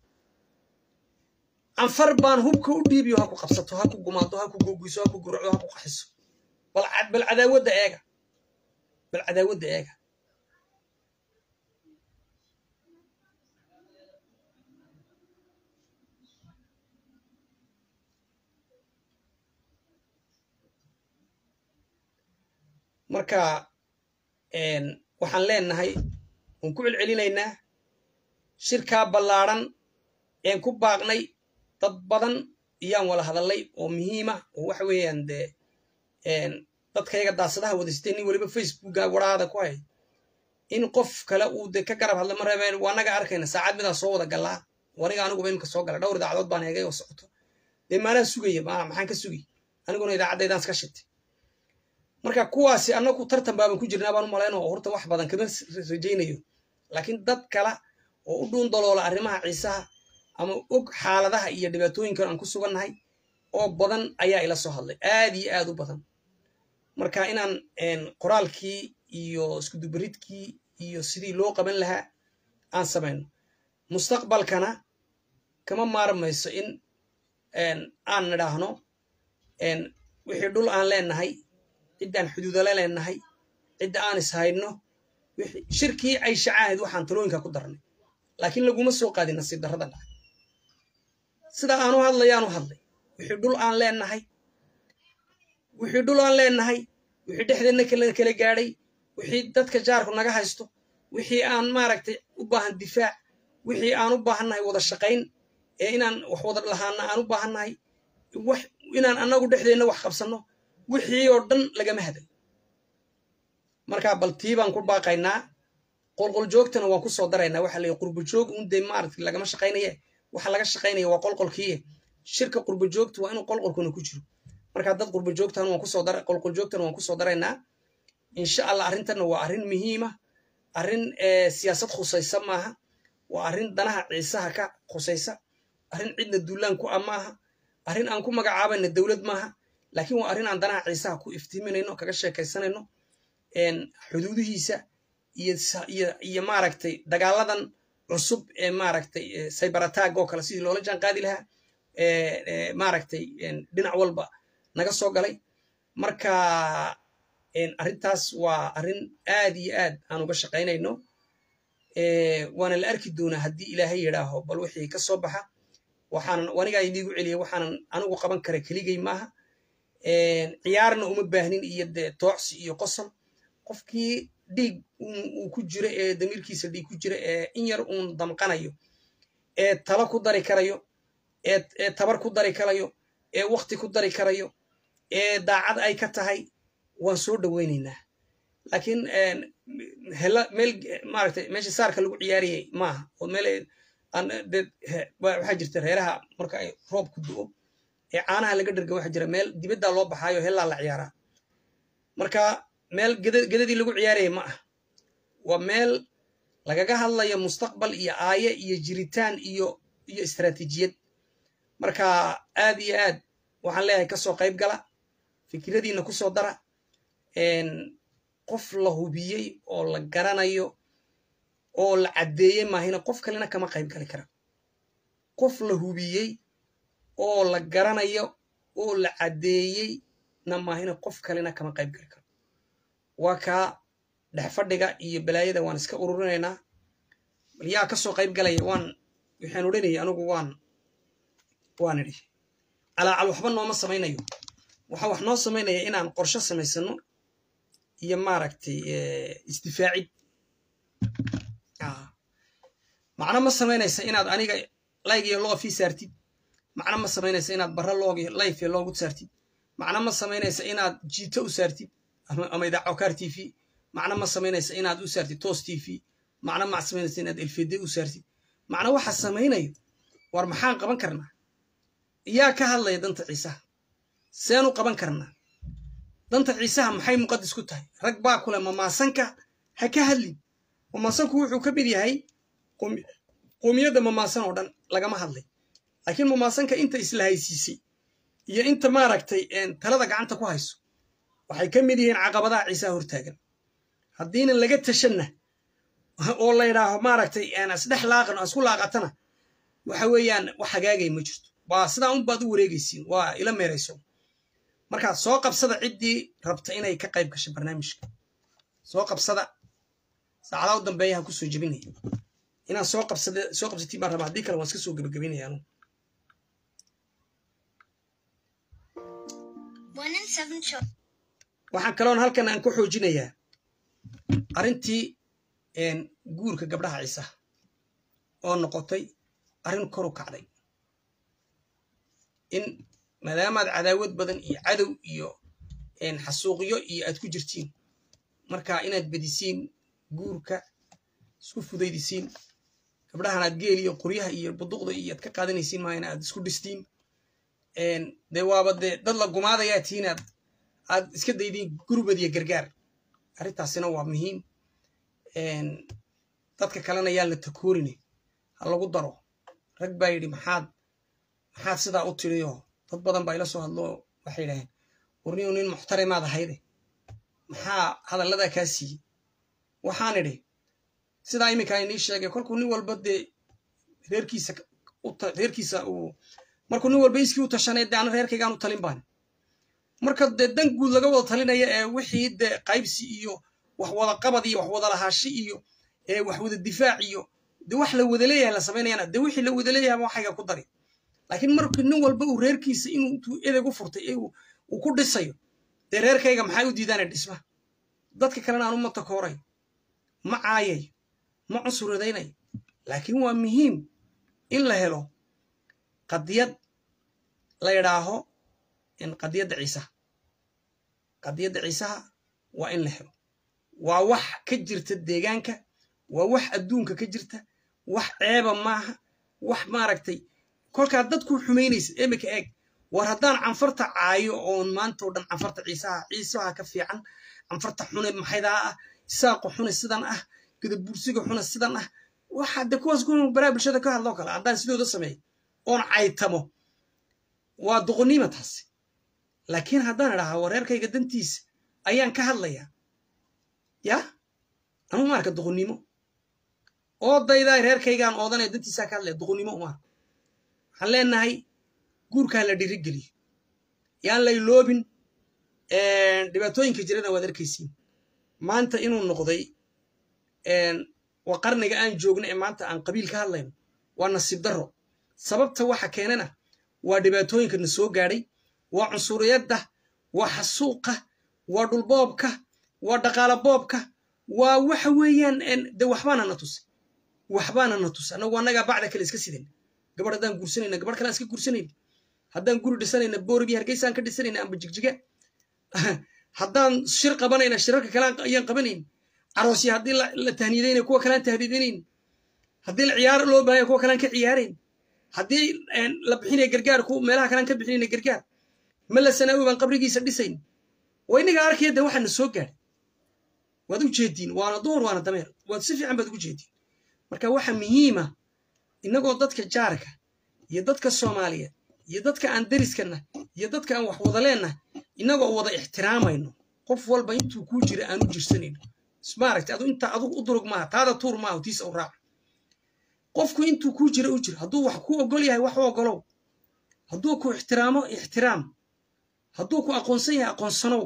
Canfar baan hubka u dhiibiyo ha ku qabsato ha ku gumaado ha ku googuyso guracdo ha qaxiso. Bal cadaawadda eega. Bal cadaawadda eega marka waxaan leenahay waan ku celcelinaynaa shirkaa ballaadhan een ku baaqnay dad badan iyaan wala hadallay oo muhiima oo waxa weeyaan dee dadkayaga daasadaha wadaystay nin weliba facebooka waraada ku hay. In qof kale uu de ka garab hadla ma reebeen waa naga arkayna saacad midaa soo wada gallaa. Aniga aniguba imika soo gala dhowr idaacadood baan eegay oo socoto dee maanaa sugaya maxaan ka sugay? Aniguna idaacaddaydaan iska shitay marka kuwaasi annagu tartan baaban ku jirnaa baan u horta wax badan kama rajaynayo laakiin dad kale oo u dhuun daloola arrimaha ciisaha ama og xaaladaha iyo dhibaatooyinkan aan ku sugannahay oo badan ayaa ila soo hadlay. Aad iyo aad u badan. Marka inaan qoraalkii iyo iskudubaridkii iyo sidii loo qaban lahaa aan samayno. Mustaqbalkana kama maarmayso in aan nidhaahno wixii dhul aan leenahay ciddaan xuduudale leenahay cidda aan ishayno shirkii cayshaca ahayd waxaan talooyinka ku darnay. Laakiin laguma soo qaadin nasiib darrada dhacay sida aanu hadlayaanu hadlay wixii dhul aan leenahay wixii dhul aan leenahay wixii dhexdeenna kala gaadhay wixii dadka jaarku naga haysto wixii aan maaragtay u baahan difaac wixii aan u baahannahay wada shaqayn ee inaan wax wada lahaana aan u baahannahay inaan annagu dhexdeenna wax qabsanno wixii oo dhan lagama hadal. Marka bal tii baan ku baaqaynaa qolqol joogtana waan ku soo daraynaa. Waxa leeyahy qurbo joog un dee maaragtay lagama shaqaynaye? Waxa laga shaqaynaya waa qolqolkiiye shirka qurbo joogta waa inuu qolqolkuna ku jiro. Marka dad qurbo joogtan waan ku soo dar qolqol joogtana waan ku soo daraynaa. Insha allah arrintanna waa arrin muhiima arrin siyaasad khusaysa maaha waa arrin danaha ciisaha ka khusaysa arrin cidna duulaan ku ah maaha arrin aan ku magacaabayna dowlad maaha laakiin waa arrin aan danaha ciisaha ku iftiiminayno kaga sheekaysanayno xuduudihiisa iyo maaragtay dagaaladan cusub ee maaragtay cyberatag oo kale sidii loola jaan qaadi lahaa maaragtay dhinac walba naga soo galay. Marka arrintaas waa arrin aad iyo aad aan uga shaqaynayno waana la arki doonaa haddii ilaahay yidhaaho bal wixii ka soo baxa waxaanan anigaa idiigu celiyay waxaanan anigu qaban kara keligay maaha ciyaarna uma baahnin iyo dee toocsi iyo qosol. Qofkii dhiig uu ku jiro ee damiirkiisa dhiig ku jira ee in yar uun damqanayo ee talo ku dari karayo ee tabar ku dari karayo ee wakti ku dari karayo ee daacad ay ka tahay waan soo dhoweynaynaa laakiin hela meel maaragtay meesha saarka lagu ciyaarayay maaha oo meel waxaa jirta reeraha marka ay roob ku du'o ee caanaha laga dherga waxaa jira meel dibaddaa loo baxaayo helaa la ciyaaraa marka meel gedadii lagu ciyaaraya ma ah waa meel lagaga hadlayo mustaqbal iyo aaye iyo jiritaan iyo iyo istaraatiijiyad. Marka aad iyo aad waxaan leeyahay ka soo qayb gala fikradiina ku soo dara. Qof la hubiyey oo la garanayo oo la caddeeyey maahina qof kalena kama qayb gali kara. Qof la hubiyey oo la garanayo oo la caddeeyey na maahina qof kalena kama qayb gali karo. Waa kaa dhex fadhiga iyo balaayada waan iska ururinaynaa bal yaa ka soo qayb galaya waan waxaan odhanayay anigu waan waan idhi calaacal waxba nooma samaynayo. Waxa wax noo samaynaya inaan qorsho samaysano iyo maaragtay isdifaacid. Macno ma samaynaysa inaad aniga layg iyo loof ii saartid macno ma samaynaysa inaad barra loog layf iyo loogu saartid. Macno ma samaynaysa inaad jiito u saartid ama idaacokaar t v. Macno ma samaynaysa inaad u saartid toos t v. Macno ma samaynaysa inaad elfede u saartid. Macno waxa samaynayo war maxaan qaban karnaa? Yaa ka hadlaya danta ciisaha. Seenu qaban karnaa? Danta ciisaha maxay muqadis ku tahay? Rag baa kule mamaasanka ha ka hadlin mamaasanku wuxuu ka mid yahay qoomiyadda mamaasan oo dhan lagama hadlay laakiin mamaasanka inta isla haysiisay iyo inta maaragtay talada gacanta ku hayso waxay ka mid yihiin caqabadaha ciisaha hortaagan. Haddiinan laga tashanna oo la ydhaaho maaragtay isdhex laaqan oo isku laaqatana waxa weeyaan wax hagaagay ma jirto. Waa sidaa un baad u wareegaysiin waa ila meerayso. Markaa soo qabsada ciddii rabta inay ka qayb gasho barnaamijka. Soo qabsada saacadaha u dambeeya ha ku soo jebinaya. Inaan soo qabsatiin baan rabaa haddii kale waan iska soo gebagabeynaya waxaan kaloon halkan aan ku xoojinayaa arrintii guurka gabdhaha ciisaha oo noqotay arrin kor u kacday. In maadaamaad cadaawad badan iyo cadow iyo xasuuqyo iyo aad ku jirtiin marka inaad bedisiin guurka isku fudaydisiin gabdhahan aad geel iyo qoryaha iyo buduqda iyo aad ka qaadanaysiin maayana aad isku dhistiin dee waaba dee dad la gumaadayaa tihiin aad aad iska daydiin gurbad iyo gargaar. Arrintaasina waa muhiim. Dadka kalena yaan la takoorine. Ha lagu daro. Rag baa yidhi maxaad maxaad sidaa u tiriyo dad badan baa ila soo hadlo. Waxay idhaheen warniyu nin muxtarimaad ahayde. Maxaa hadalladaa kaa siiyey? Waxaan idhi sidaa iminkaa inii sheegay. Kolkuu nin walba dee reerkiisa reerkiisa uu markuu nin walba iskii u tashanay dee ana reerkaygaan u talin baan marka dee dan guud laga wada talinaya ee wixii dee qaybsi iyo wax wada qabad iyo wax wada lahaashi iyo wax wada difaac iyo dee wax la wada leeyahay la samaynayana dee wixii la wada leeyahay waxayga ku dari. Laakiin markii nin walba uu reerkiisa inuu intuu edeg u furtay uu ku dhisayo dee reerkayga maxay u diidaane dhisma? Dadka kalena aan u matakooray ma caayayo ma cunsuradaynayo laakiin waa muhiim in la helo qadiyad la yidhaaho qadiyadda ciisaha. Qadiyadda ciisaha waa in la helo. Waa wax ka jirta deegaanka waa wax adduunka ka jirta wax ceeba maaha wax maaragtay. Kolkaa dadku xumaynaysa emika eeg war haddaan canfarta caayo oon maanta oo dhan canfarta ciisaha ciisaha ka fiican canfarta xune maxaydaa ah isaaqo xune sidan ah gadabursiga xune sidan ah waxa de kuwaas ku baraa bulshada ka hadloo kale haddaan sidooda sameeyo oon caytamo. Waa doqonnima taasi. Laakiin haddaan idhahaa wareerkayga dantiisa ayaan ka hadlayaa. Yaa anuu maarka doqonnimo oodaydaa reerkaygaan oodanaya dantiisaa ka hadlaya doqonnimo umaarka waxaan leenahay guurkaa la dhirigeliyo yaan la iloobin dhibaatooyinka jirana waad arkaysiin. Maanta inuu noqday waa qarniga aan joogno ee maanta aan qabiil ka hadlayno waa nasiib darro sababta waxa keenana waa dhibaatooyinka na soo gaadhay waa cunsuriyadda waa xasuuqa waa dhulboobka waa dhaqaala boobka waa waxa weeyaan de waxbaana na tusay waxbaana na tusay annagu annagaa bacda kale iska sidan gabadh haddaan guursanayna gabadh kale aan iska guursanayna haddaan guri dhisanayna boorigii hargeysaan ka dhisanayna amba jigjiga haddaan shir qabanayna shirarka kale ayaan qabanayn caroosya haddii la tahniidayna kuwa kalean tahniidinayn haddii la ciyaar loo baahanya kuwa kalean ka ciyaarayn haddii la bixinaya gargaar ku meelaha kalean ka bixinayna gargaar mala sanaawi baan qabrigiisa dhisayn? Waa inaga arkaya de waxaana soo gaadhay waad u jeediin waana duhur waana dameer. Waad si fiican baad ugu jeediin marka waxa muhiima innagoo dadka jaarka iyo dadka soomaaliyeed iyo dadka aan deriskana iyo dadka aan wax wada leennahay innagoo wada ixtiraamayno. Qof walba intuu kuu jira aan u jirsanayno maaragta adu intaa adugu u durug maaha taada tuur maaha tiisa u raaca qofku intuu kuu jira u jiro hadduu wax ku ogol yahay wax u ogolow hadduu ku ixtiraamo ixtiraam. Hadduu ku aqoonsan yahay aqoonsanow.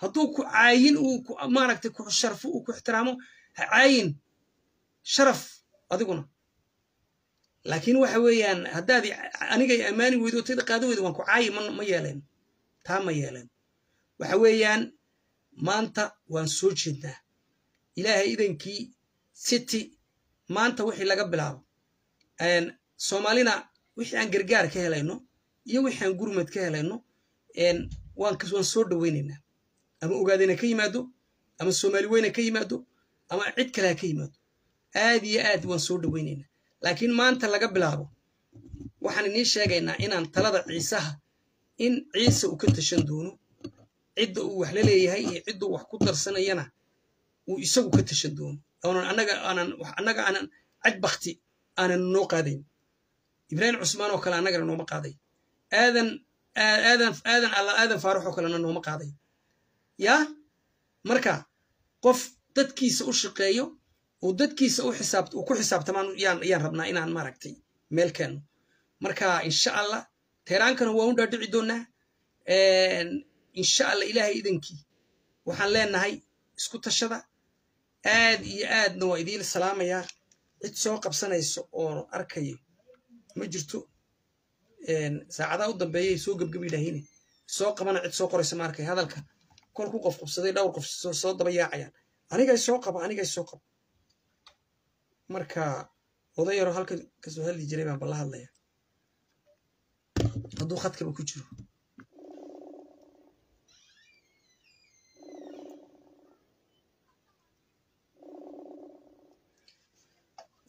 Hadduu ku caayin uu maaragtay ku sharfo uu ku ixtiraamo ha caayin. Sharaf adiguna. Laakiin waxa weeyaan haddaad anigay ammaani weydo tada qaadan weydo waan ku caayi ma yeeleen. Taa ma yeeleen. Waxa weeyaan maanta waan soo jeednaa. Ilaahay idankii city maanta wixii laga bilaabo. Soomaalina wixii aan gargaar ka helayno iyo wixii aan gurmad ka helayno waan soo dhoweynaynaa ama ogaadayna ka yimaado ama soomaali weyna ka yimaado ama cid kale ha ka yimaado. Aad iyo aad waan soo dhoweynaynaa laakiin maanta laga bilaabo waxaan inii sheegaynaa inaan talada ciisaha in ciise uu ka tashan doono cidda uu wax la leeyahay iyo cidduu wax ku darsanayana uu isagu ka tashan doono annaga aanan annaga aanan cad bakti aanan noo qaadayn ibraahim cusmaan oo kale annagana nooma qaaday aadan aadan aadan aadan faarax oo kalena nooma qaaday yaa marka qof dadkiisa u shaqeeyo uu dadkiisa u xisaab uu ku xisaabtamaan yaan yaan rabnaa inaan maaragtay meel keenno marka insha allah teheraankana waa u dhaadhici doonaa insha allah ilaahay idankii waxaan leenahay isku tashada aad iyo aadna waa idiin salaamayaa cid soo qabsanayso oo arkayo ma jirto. Saacadaha u dambeeyay soo gebgebi dhahine soo qabana cid soo qoraysa ma arkay. Hadalka kolku qof qabsaday dhowr qof soo daba yaacayaan. Anigay soo qaba anigay soo qaba marka oday yaro halka ka soo hadli jiray baan balla hadlaya hadduu khadkaba ku jiro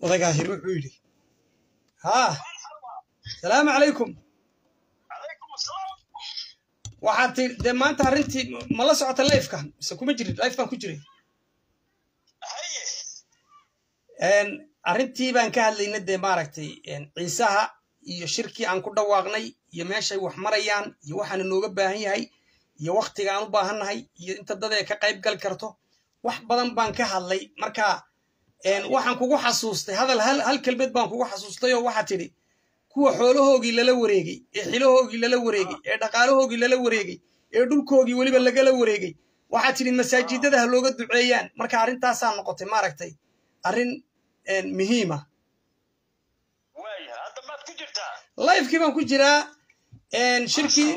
odaygaahir wuxuu yidhi haa salaamu calaykum. Waxaad ti dee maanta arrintii ma la socota lifeka mise kuma jirin life ku jiray. Arrintii baan ka hadlayna dee maaragtay ciisaha iyo shirkii aan ku dhawaaqnay iyo meeshay wax marayaan iyo waxaana nooga baahan yahay iyo waktiga aan u baahannahay iyo inta dadee ka qayb gali karto wax badan baan ka hadlay. Marka waxaan kugu xasuustay. Hadal hal kelmed baan kugu xasuustay oo waxaa tidhi kuwa xoolahoogii lala wareegay ee xilahoogii lala wareegay ee dhaqaalahoogii lala wareegay ee dhulkoogii weliba lagala wareegay. Waxaa tidhi masaajidada ha looga duceeyaan. Marka arrintaasaa noqotay maaragtay arrin muhiima lifekii baan ku jiraa shirkii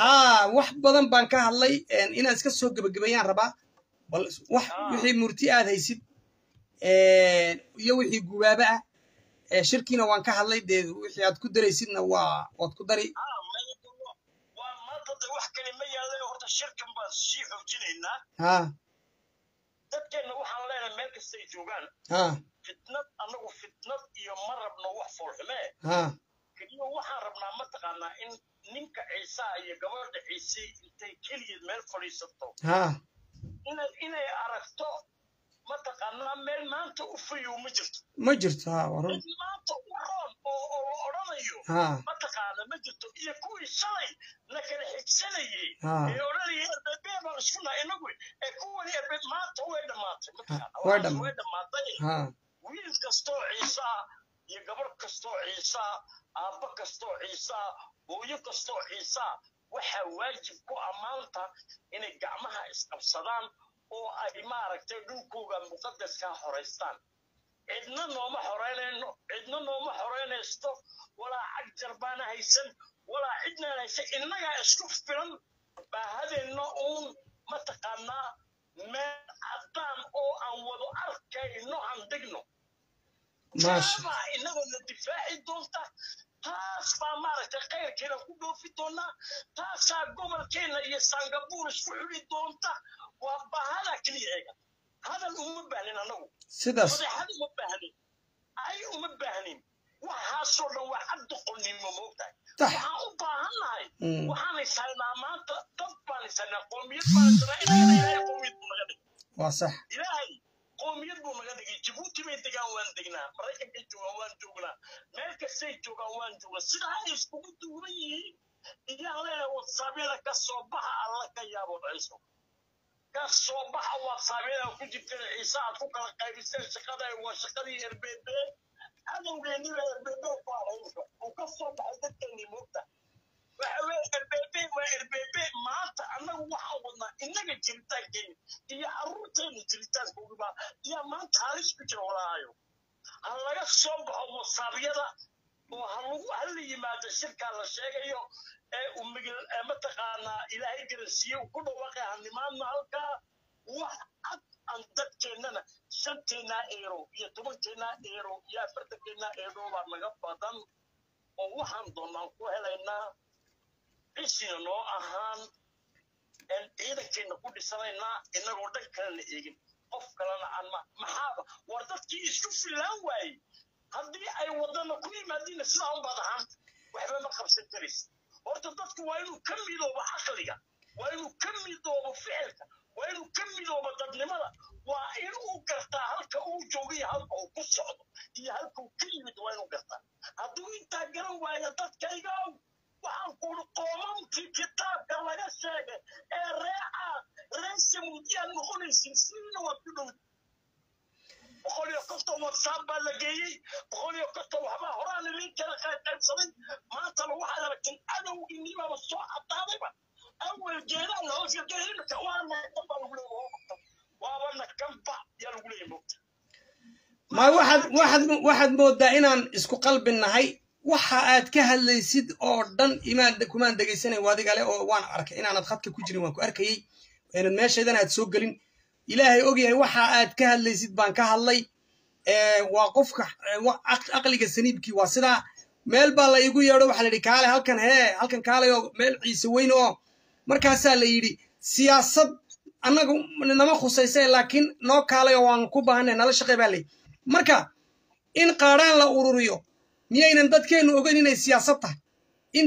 haa wax badan baan ka hadlay inaan iska soo gebagabeeyaan rabaa. Bal wax wixii murti aad haysid iyo wixii gubaaba ah. Shirkiina waan ka hadlay dee wixii aad ku daraysidna waa waad ku dari. Ha. Dadkeenna waxaan leenahay meel kastay joogaan. Fitnad annagu fitnad iyo ma rabno wax foolxumee keliya waxaan rabnaa mataqaanaa in ninka ciisaa iyo gabadha ciise intay keligeed meel fadhiisato. Inay aragto mataqaanaa meel maanta u fayow ma jirto. Ma jirto ha maanta u roon oo oo la odhanayo mataqaana ma jirto iyo kuwii shalay la kala xigsanayey ee odhanayay erbebee baan isku nahay inagu ee kuwani erbe maanta way dhammaatay mataqaana way dhammaatay ha. Wiil kastoo ciisaa iyo gabarh kastoo ciisaa aabba kastoo ciisaa hooyo kastoo ciisaa waxaa waajib ku ammaanta inay gacmaha isqabsadaan oo ay maaragtay dhulkooga muqadaskaa horaystaan cidna nooma xoreynayno cidna nooma xoreynaysto walaa cagjar baana haysan walaa cidnaan haysan innagaa isku filan baahadeenna uun mataqaanaa meel caddaan oo aan wado arkayno aan degno. Taabaa inagoo difaaci doonta taas baa maaragtay khayrkeena ku dhoofi doonaa taasaa gobolkeena iyo sangabuur isku xidhi doonta waa baahada keliya eega. Hadal uma baahnin annagu. Sidaas. Fadeexad uma baahnin. Ay uma baahnin. Waxaasoo dhan waa cabdiqolnimo moogtahay. Tax waxaan u baahannahay Mm. waxaan haysanaa maanta dad baan haysanaa qoomiyad baan haysanaa inagana ilaahay qoomiyad buu naga dhigay. Waa sax. Ilaahay qoomiyad buu naga dhigay. Jabuuti bay degaan waan degnaa maraykankay joogaan waan joognaa. Meel kastay joogaan waan joognaa. Sida ay iskugu duuban yihiin iyaan leenahay watsaabyada ka soo baxa alla ka yaabo ciiso ka soo baxa watsaabyada ku jirteen ciise aad ku kala qaybiseen shaqada waa shaqadii rbb cadowgeeniba rbb ku halaysa uu ka soo baxay dadkeenii moogta waxa weye rbb waa rbb maanta annagu waxaan wadnaa innaga jiritaankeeni iyo carruurteena jiritaankoogiba iyo maanta halis ku jira walaahayo ha laga soo baxo ha lagu hala yimaado shirkaa la sheegayo ee mataqaanaa ilaahay garansiiye uu ku dhawaaqay hanimaadna halkaa wax cad aan dadkeennana shanteennaa eero iyo tobankeennaa eero iyo afartankeennaa eero baa naga badan oo waxaan doonaan ku helaynaa cisina noo ahaan een ciidankeenna ku dhisanaynaa inagoo dhan kalena eegin. Qof kalena aan ma maxaaba war dadkii isku filaan waayey haddii ay wadana ku yimaadiina sidaa unbaad ahaan waxba ma qabsan karaysa horta dadku waa inuu ka midoobo caqliga waa inuu ka midoobo ficilka waa inuu ka midoobo dadnimada waa inuu gartaa halka uu joogo halka uu ku socdo iyo halka uu ka yimid waa inuu gartaa. Hadduu intaa garan waayo dadkayga waxaan kuuri qoomamkii kitaabka laga sheegay ee reeca reesamud yaad noqonaysin sidiina waad ku dhow boqol iyo konton whatsapp baa la geeyey boqol iyo konton waxbaa horaan idin kala qaybqaybsaday maantana waxaad aragtay cadowgiinibaaba soo caddaadayba awel geedaa la hoos galgay imika waana kanba lagu leeyahay waabana kanba yaa lagu leeyahay mogta ma waxaad waxaad waxaad moodaa inaan isku qalbin nahay waxa aad ka hadlaysid oo dhan imaan kumaan dhegaysanay wadigale oo waan arkay inaanad khadka ku jirin waan ku arkayey inad meeshaydan aad soo gelin ilaahay ogyahay waxa aad ka hadlaysid baan ka hadlay. Waa qofka ee, wa- aq- aqliga saniibkii waa sidaa. Meel baa la igu yeedho waxaa la yidhi kaale halkan hee halkan kaale oo meel ciise weyn oo. Markaasaa la yidhi siyaasad annagu nama khusayse laakiin noo kaalay oo waan ku baahanay nala shaqey baa layidhi marka in qaadhaan la ururiyo miyaynan dadkeennu ogeyn inay siyaasad tahay? In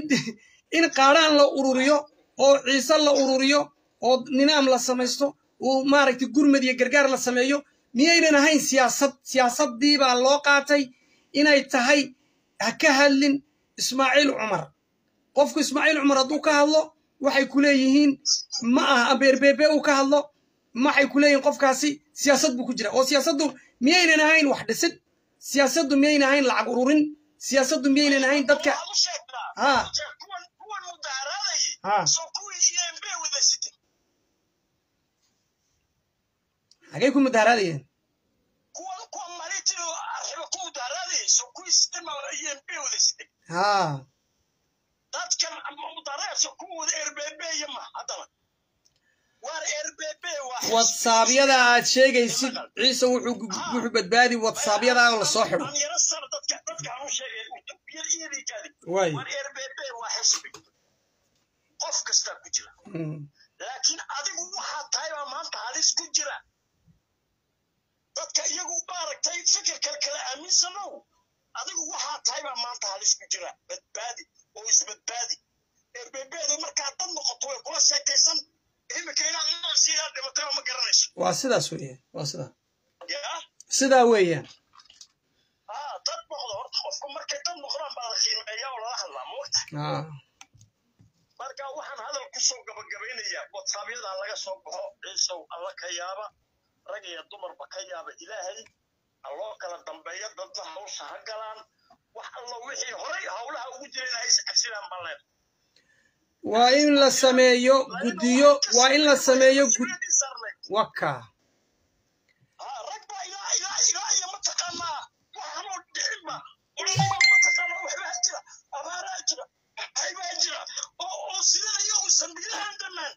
in qaadhaan la ururiyo oo ciise la ururiyo oo nidaam la samaysto oo maaragtay gurmad iyo gargaar la sameeyo miyaynan ahayn siyaasad siyaasaddii baa loo qaatay inay tahay ha ka hadlin ismaaciil cumar. Qofku ismaaciil cumar hadduu ka hadlo waxay ku leeyihiin ma aha abeerbeebe uu ka hadlo maxay ku leeyihiin qofkaasi siyaasad buu ku jira oo siyaasaddu miyaynan ahayn wax dhisid siyaasaddu miyaynan ahayn lacag ururin siyaasaddu miyaynan ahayn dadka Ha. kuwan kuwan mudaharaaday Ha. soo kuwii emb wada sitay xagay ku mudaharaadayeen kuwan kuwan maalintii arxiba ku mudaharaaday soo kuwii sitay ma emb wada sitay haa watsaabyada aad sheegaysid ciise wuxuu badbaadi watsaabyada oo la soo xidho qof kastaa ku jira laakiin adigu waxaa tahay baa maanta halis ku jira dadka iyagu maaragtay fikirka kala aaminsanow adigu waxaa tahay baa maanta halis ku jira badbaadi oo isbadbaadi. Erbebeeda markaa dad noqoto way kula sheekaysan. Imika inaad inasiidaa dhimatay oo ma garanayso. Waa sidaas weeyaan waa sidaa. Yaa? Sidaa weeyaan. Aa dad noqdo horta qofku markay dad noqdaan baa la qiimeeyaa oo lala hadlaa moogta haa. Marka waxaan hadal ku soo gabagabaynayaa watsaabyada laga soo baxo ciisow alla ka yaaba rag iyo dumarba ka yaaba ilaahay aloo kala dambeeya dadla hawsha ha galaan. Wax allo wixii horay howlaha ugu jiran ha iscabsidaan baan leeda waa in la sameeyo gudiyo waa in la sameeyo waka ragbaa ilaa ilaa dhammaan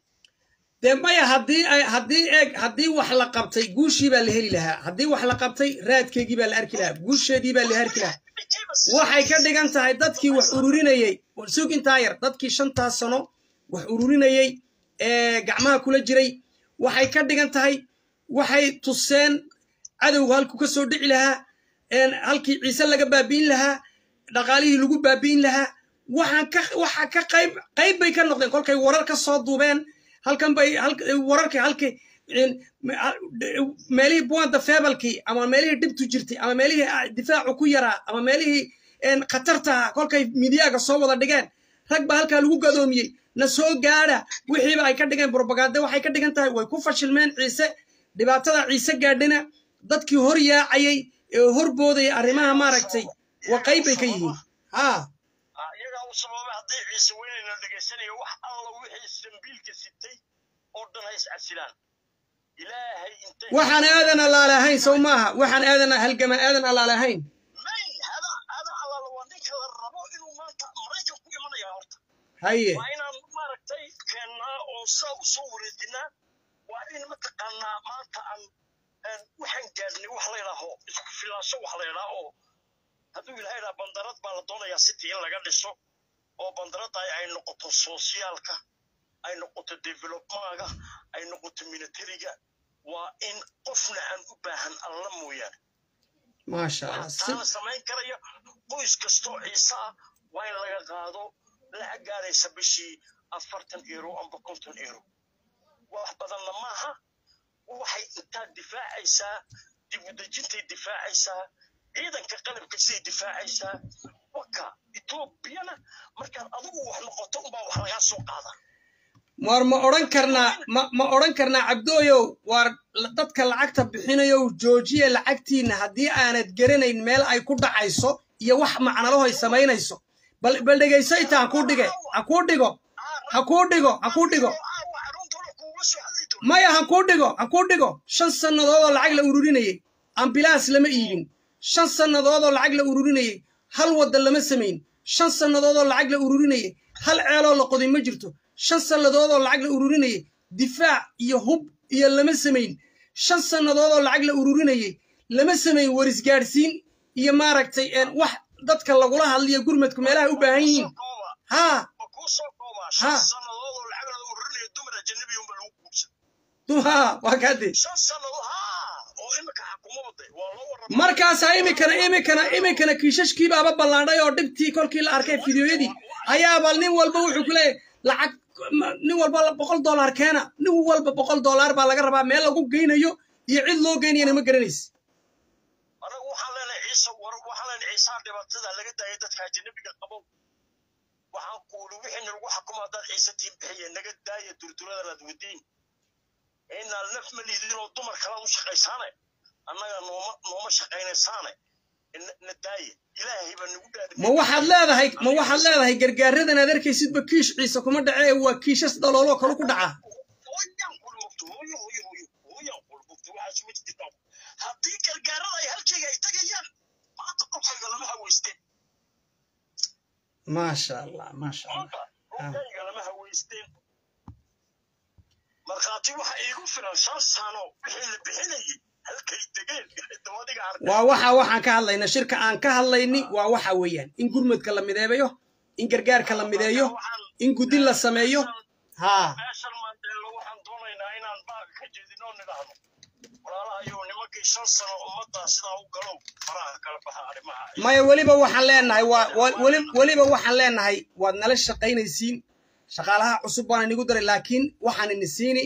dee maya haddii haddii eeg haddii wax la qabtay guushii baa la heli lahaa. Haddii wax la qabtay raadkeygii baa la arki lahaa. Guusheedii baa la arki lahaa. Waxay ka dhigan tahay dadkii wax ururinayey sug intaa yar dadkii shantaas sano wax ururinayey ee gacmaha kula jiray. Waxay ka dhigan tahay waxay tuseen cadowga halku ka soo dhici lahaa halkii ciise laga baabi'in lahaa dhaqaalihii lagu baabi'in lahaa. Waxaan ka waxa ka qayb qayb bay ka noqdeen. Kolkay warar ka soo duubeen halkan bay wararkii halkii meelihii buwanda feebalkii ama meelihii dhibtu jirtay ama meelihii difaacu ku yaraa ama meelihii khatartaha kolkay midiyaaga soo wada dhigeen rag baa halkaa lagu gadoomiyey na soo gaadha wixiiba ay ka dhigeen brobagande waxay ka dhigan tahay way ku fashilmeen ciise dhibaatada ciise gaadhina dadkii hor yaacayay ee hor boodaya arrimaha maaragtay waa qayb bay ka yihiin dhegaysanayo wax alla wixii sambiilka sitay oo dhan ha iscasilaan ilaahay intay waxaan aadan allaale ahayn sow maaha. Waxaan aadan halgama aadan allaale ahayn. May hada hada allaala waa ninka la rabo inuu maanta maraykan ku imanaya horta. Haye. Waa inaan maaragtay keennaa oo saa u soo wareejinaa waa in mataqaanaa maanta aan waxaan gaadhnay wax laydhaaho isku filaansho wax laydhaa oo hadduu ilahay dhaa bandarad baa la doonayaa city in laga dhiso oo bandaradda ay noqoto soosiyaalka ay noqoto developmaaga ay noqoto militariga waa in qofna aan u baahan alla mooyaane. Maasha allah taana samayn karaya qoys kastoo ciise ah waa in laga qaado lacag gaaraysa bishii afartan euro amba konton euro. Wax badanna maaha waxay intaa difaacaysaa dib u dejintay difaacaysaa ciidanka qalabka siday difaacaysaa waka etoobiyana markaad adigu wax noqoto unbaa wax lagaa soo qaadaa war ma odhan karnaa ma ma odhan karnaa cabdooyow waar dadka lacagta bixinayow joojiya lacagtiinna haddii aanad garanayn meel ay ku dhacayso iyo wax macnalahoy samaynayso. Bal bal dhegayso ha kuu dhige ha kuu dhigo ha kuu dhigo ha kuu dhigo. Maya ha kuu dhigo ha kuu dhigo. Shan sannadood oo lacag la ururinayey ambilaans lama iibin. Shan sannadood oo lacag la ururinayey hal wadda lama samayn shan sannadood oo lacag la ururinayey hal ceeloo la qoday ma jirto. Shan sannadood oo lacag la ururinayey difaac iyo hub iyo lama samayn shan sannadood oo lacag la ururinayey lama samayn warisgaadhsiin iyo maaragtay wax dadka lagula hadliyo gurmadku meelaha u baahan yihiin. Haa ha! Haa waa kaade markaasaa imikana imikana imikana kiishashkiibaaba ballaadhay oo dhibtii kolkii la arkay fideoyadii ayaaba nin walba wuxuu ku leeyahy lacag nin walba boqol dollar keena nin walba boqol dollar baa laga rabaa meel lagu geynayo iyo cid loo geynayana ma garanaysa annaga nooma nooma shaqaynaysaane na daaye. Ilaahay baa nagu dhaadhiyay ma waxaad leedahay ma waxaad leedahay gargaaradan aad arkaysidba kiish ciise kuma dhacee waa kiishas dhalooloo kale ku jirta haddii gargaarada ay halkayga ay tagayaan maanta qofkayga lama haweysteen. Maasha allah maasha allah. Qofkayga lama haweysteen. Markhaati waxa iigu filan shan sano wixii la bixinayay waa waxa waxaan ka hadlayna shirka aan ka hadlayni waa waxa weeyaan. In gurmadka la mideebayo in gargaarka la mideeyo in guddi la sameeyo. Haa. Arrimaha. Maya weliba waxaan leenahay weliba waxaan leenahay waad nala shaqaynaysiin. Shaqaalaha cusub baan inigu daray laakiin waxaan ini siini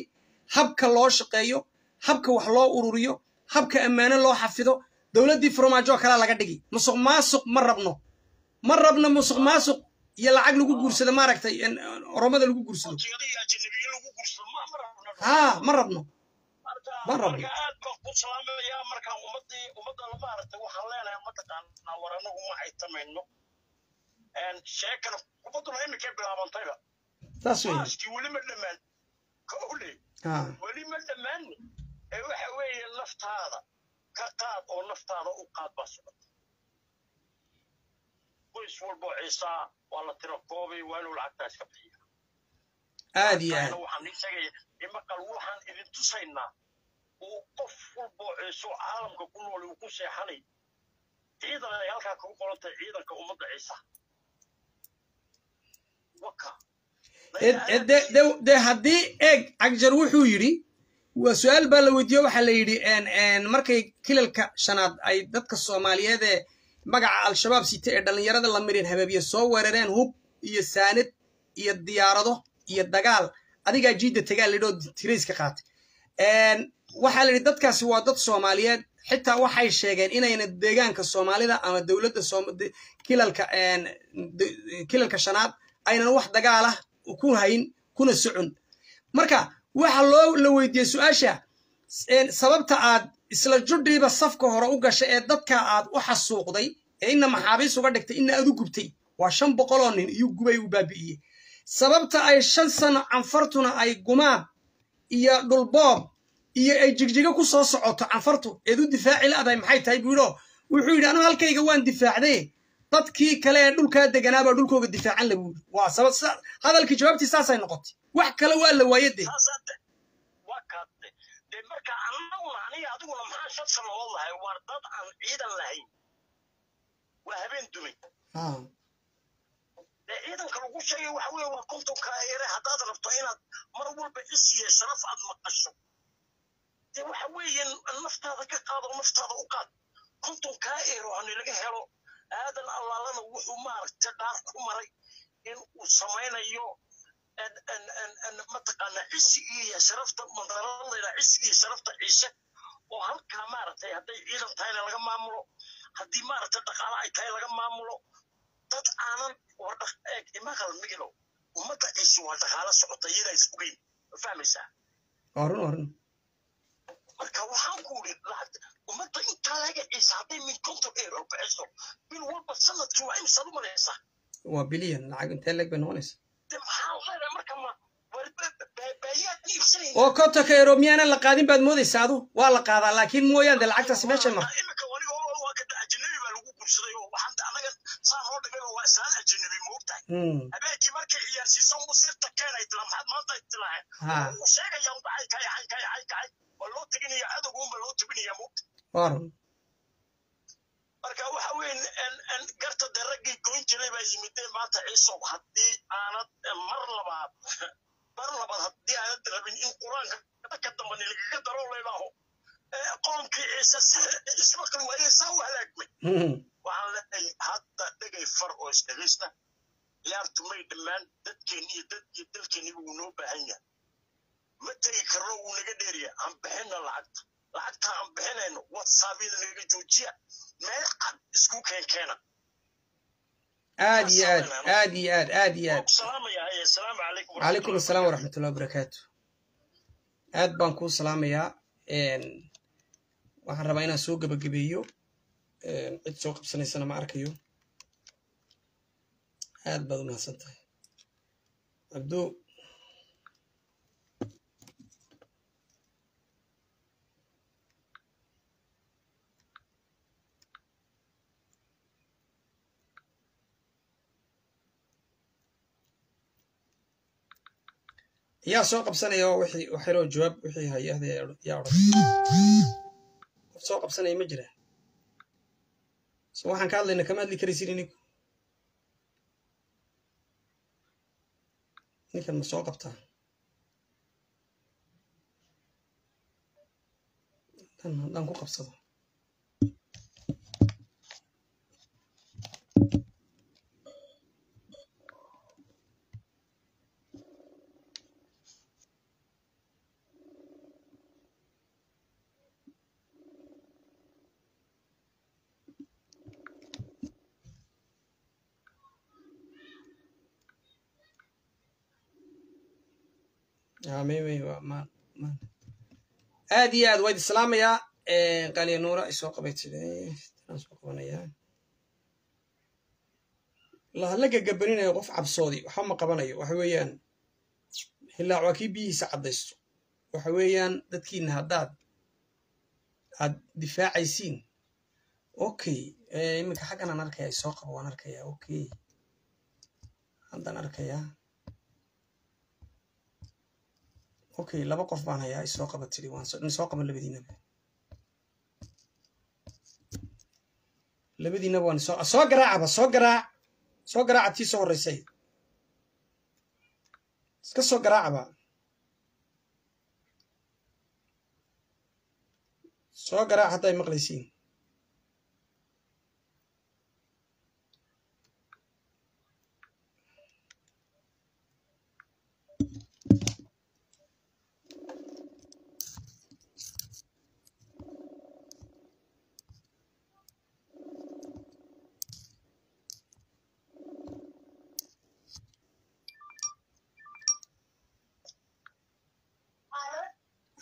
habka loo shaqeeyo habka wax loo ururiyo habka ammaano loo xafido dowladdii farmaajo oo kalea laga dhigi musuq maasuq ma rabno. Ma rabno musuq maasuq iyo lacag lagu guursado maaragtay oromada lagu guursado. Haa ma rabno. Marka ma rabno. saas weeye waxa weeye naftaada ka qaad oo naftaada u qaad baa socota. Qoys walboo ciisaa waa la tira koobay waa inuu lacagtaa iska bixiya aad iyo aad. waxaan ii sheegaya imaqal waxaan idin tusaynaa uu qof walboo ciiso caalamka ku nool uu ku seexanay. Ciidan ay halkaa kagu qoran tahay ciidanka ummadda ciisa. Waka. De haddii eeg cagjar wuxuu yidhi waa su'aal baa la weydiiye waxaa la yidhi markay kilalka shanaad ay dadka soomaaliyeed ee magaca al-shabaab sita ee dhallinyarada la mirin habaabiye soo weerareen hub iyo saanad iyo diyaarado iyo dagaal adigaa jiidda tagaa layidhi oo tirayska qaatay. Waxaa la yidhi dadkaasi waa dad soomaaliyeed xitaa waxay sheegeen inayna deegaanka soomaalida ama dowladda kilalka kilalka shanaad aynan wax dagaal ah ku hayn kuna socon. Marka waxa loo la weydiiyey su'aasha sababta aad isla judhiiba safka hore u gashay ee dadka aad u xasuuqday ee ina maxaabiis uga dhigtay ina aad u gubtay waa shan boqoloo nin iyo gubay u baabi'iyey. Sababta ay shan sano canfartuna ay gumaad iyo dhulboob iyo ay jigjigo ku soo socoto canfartu eed u difaaci la'dahay maxay tahay buu yidhoo wuxuu yidhi anu halkayga waan difaacday dadkii kale ee dhulkaa deganaabaa dhulkooga difaacan la buuri waa sabab sa- hadalkii jawaabtii saasay noqotay wax kale waa la waaye dee. Saasaa de waa kaade dee marka annaguna aniga adiguna maxaa shan sano oo lahay? Waa dad aan ciidan lahayn waa habeen dumay. Ah, dee ciidanka lagu sheegay waxa weeye waa kontonka ere haddaad rabto inaad mar walba isiye sharaf aad maqasho. Dee waxa weeye naftaada ka qaado naftaada u qaad. Kontonkaa ero hani laga helo aadan allaalana wuxuu maaragtay dhaar ku maray in uu samaynayo mataqaana cisigii iyo sharafta mandaradayda cisigii iyo sharafta ciise oo halkaa maaragtay hadday ciidan tahayna laga maamulo haddii maaragtay dhaqaale ay tahay laga maamulo dad aanan war dhaq- eeg imaqal migilo ummadda ciise waa dhaqaale socota iyadaa isfogeyn ma fahmaysaa? Waa run waa run marka waxaan ku uri ummadda intaa laga ciise hadday min konton eero bixiso bil walba sannadkii waa imisaad u malaysaa waa bilyan lacag intee leeg bay noqonaysa oo kontonka eero miyaanan la qaadin baad moodaysa adu waa la qaadaa laakiin mooyaan de lacagtaasi meeshay marto marka waxa weyn garta de raggii goyn jiray baa yimideen maanta ciisow haddii aanad mar labaad mar labaad haddii aanad rabin in qur'aanka ka dambani lagaga daro leedaaho qoomkii ciise ismaqli waayey saa u halaagmay Hmm, waxaan leeyahay hadda dhegay far oo isdhegaysta ciyaartu may dhammaan dadkeenni iyo dadkii dalkeenniba wuu noo baahan yahay. Ma tegi karno wuu naga dheeriya aan bixinna lacagta lacagta aan bixinayno watsaabyada naga joojiya meel cad isku keenkeena aad iyo aad aad iyo aad aad iyo aad. Calaykum asalaam waraxmatullahi wabarakaatu aad baan kuu salaamayaa waxaan rabaa inaan soo gebagabeeyo cid soo qabsanaysana ma arkayo. Aad baad u mahadsan tahay cabdo yaa soo qabsanaya oo wixii waxyaroo jawaab wixii hay'ahda yaa odhan. Qof soo qabsanaya ma jira. So waxaan ka hadlayna kama hadli karaysin inigu ninkan ma soo qabtaa? Haddaan ku qabsado aad iyo aad waad islaamayaa qaliya nuura ay soo qabay tidhi aan soo qabanayaa lahalla gagabaninayo qof cabsoodi waxba ma qabanayo waxa weeyaan hilaac waa kii biyihiisa caddaysto waxa weeyaan dadkiina haddaad aad difaacaysiin. Okay iminka xaggan aan arkaya soo qabo waan arkayaa okay haddaan arkayaa okay laba qof baan hayaa isoo qaba tiri soo qaban labadiinaba? Labadiinaba waan soo soo garaacaba soo garaac soo garaaca tii soo horreysay. Iska soo garaacaba soo garaac hadday maqlaysiin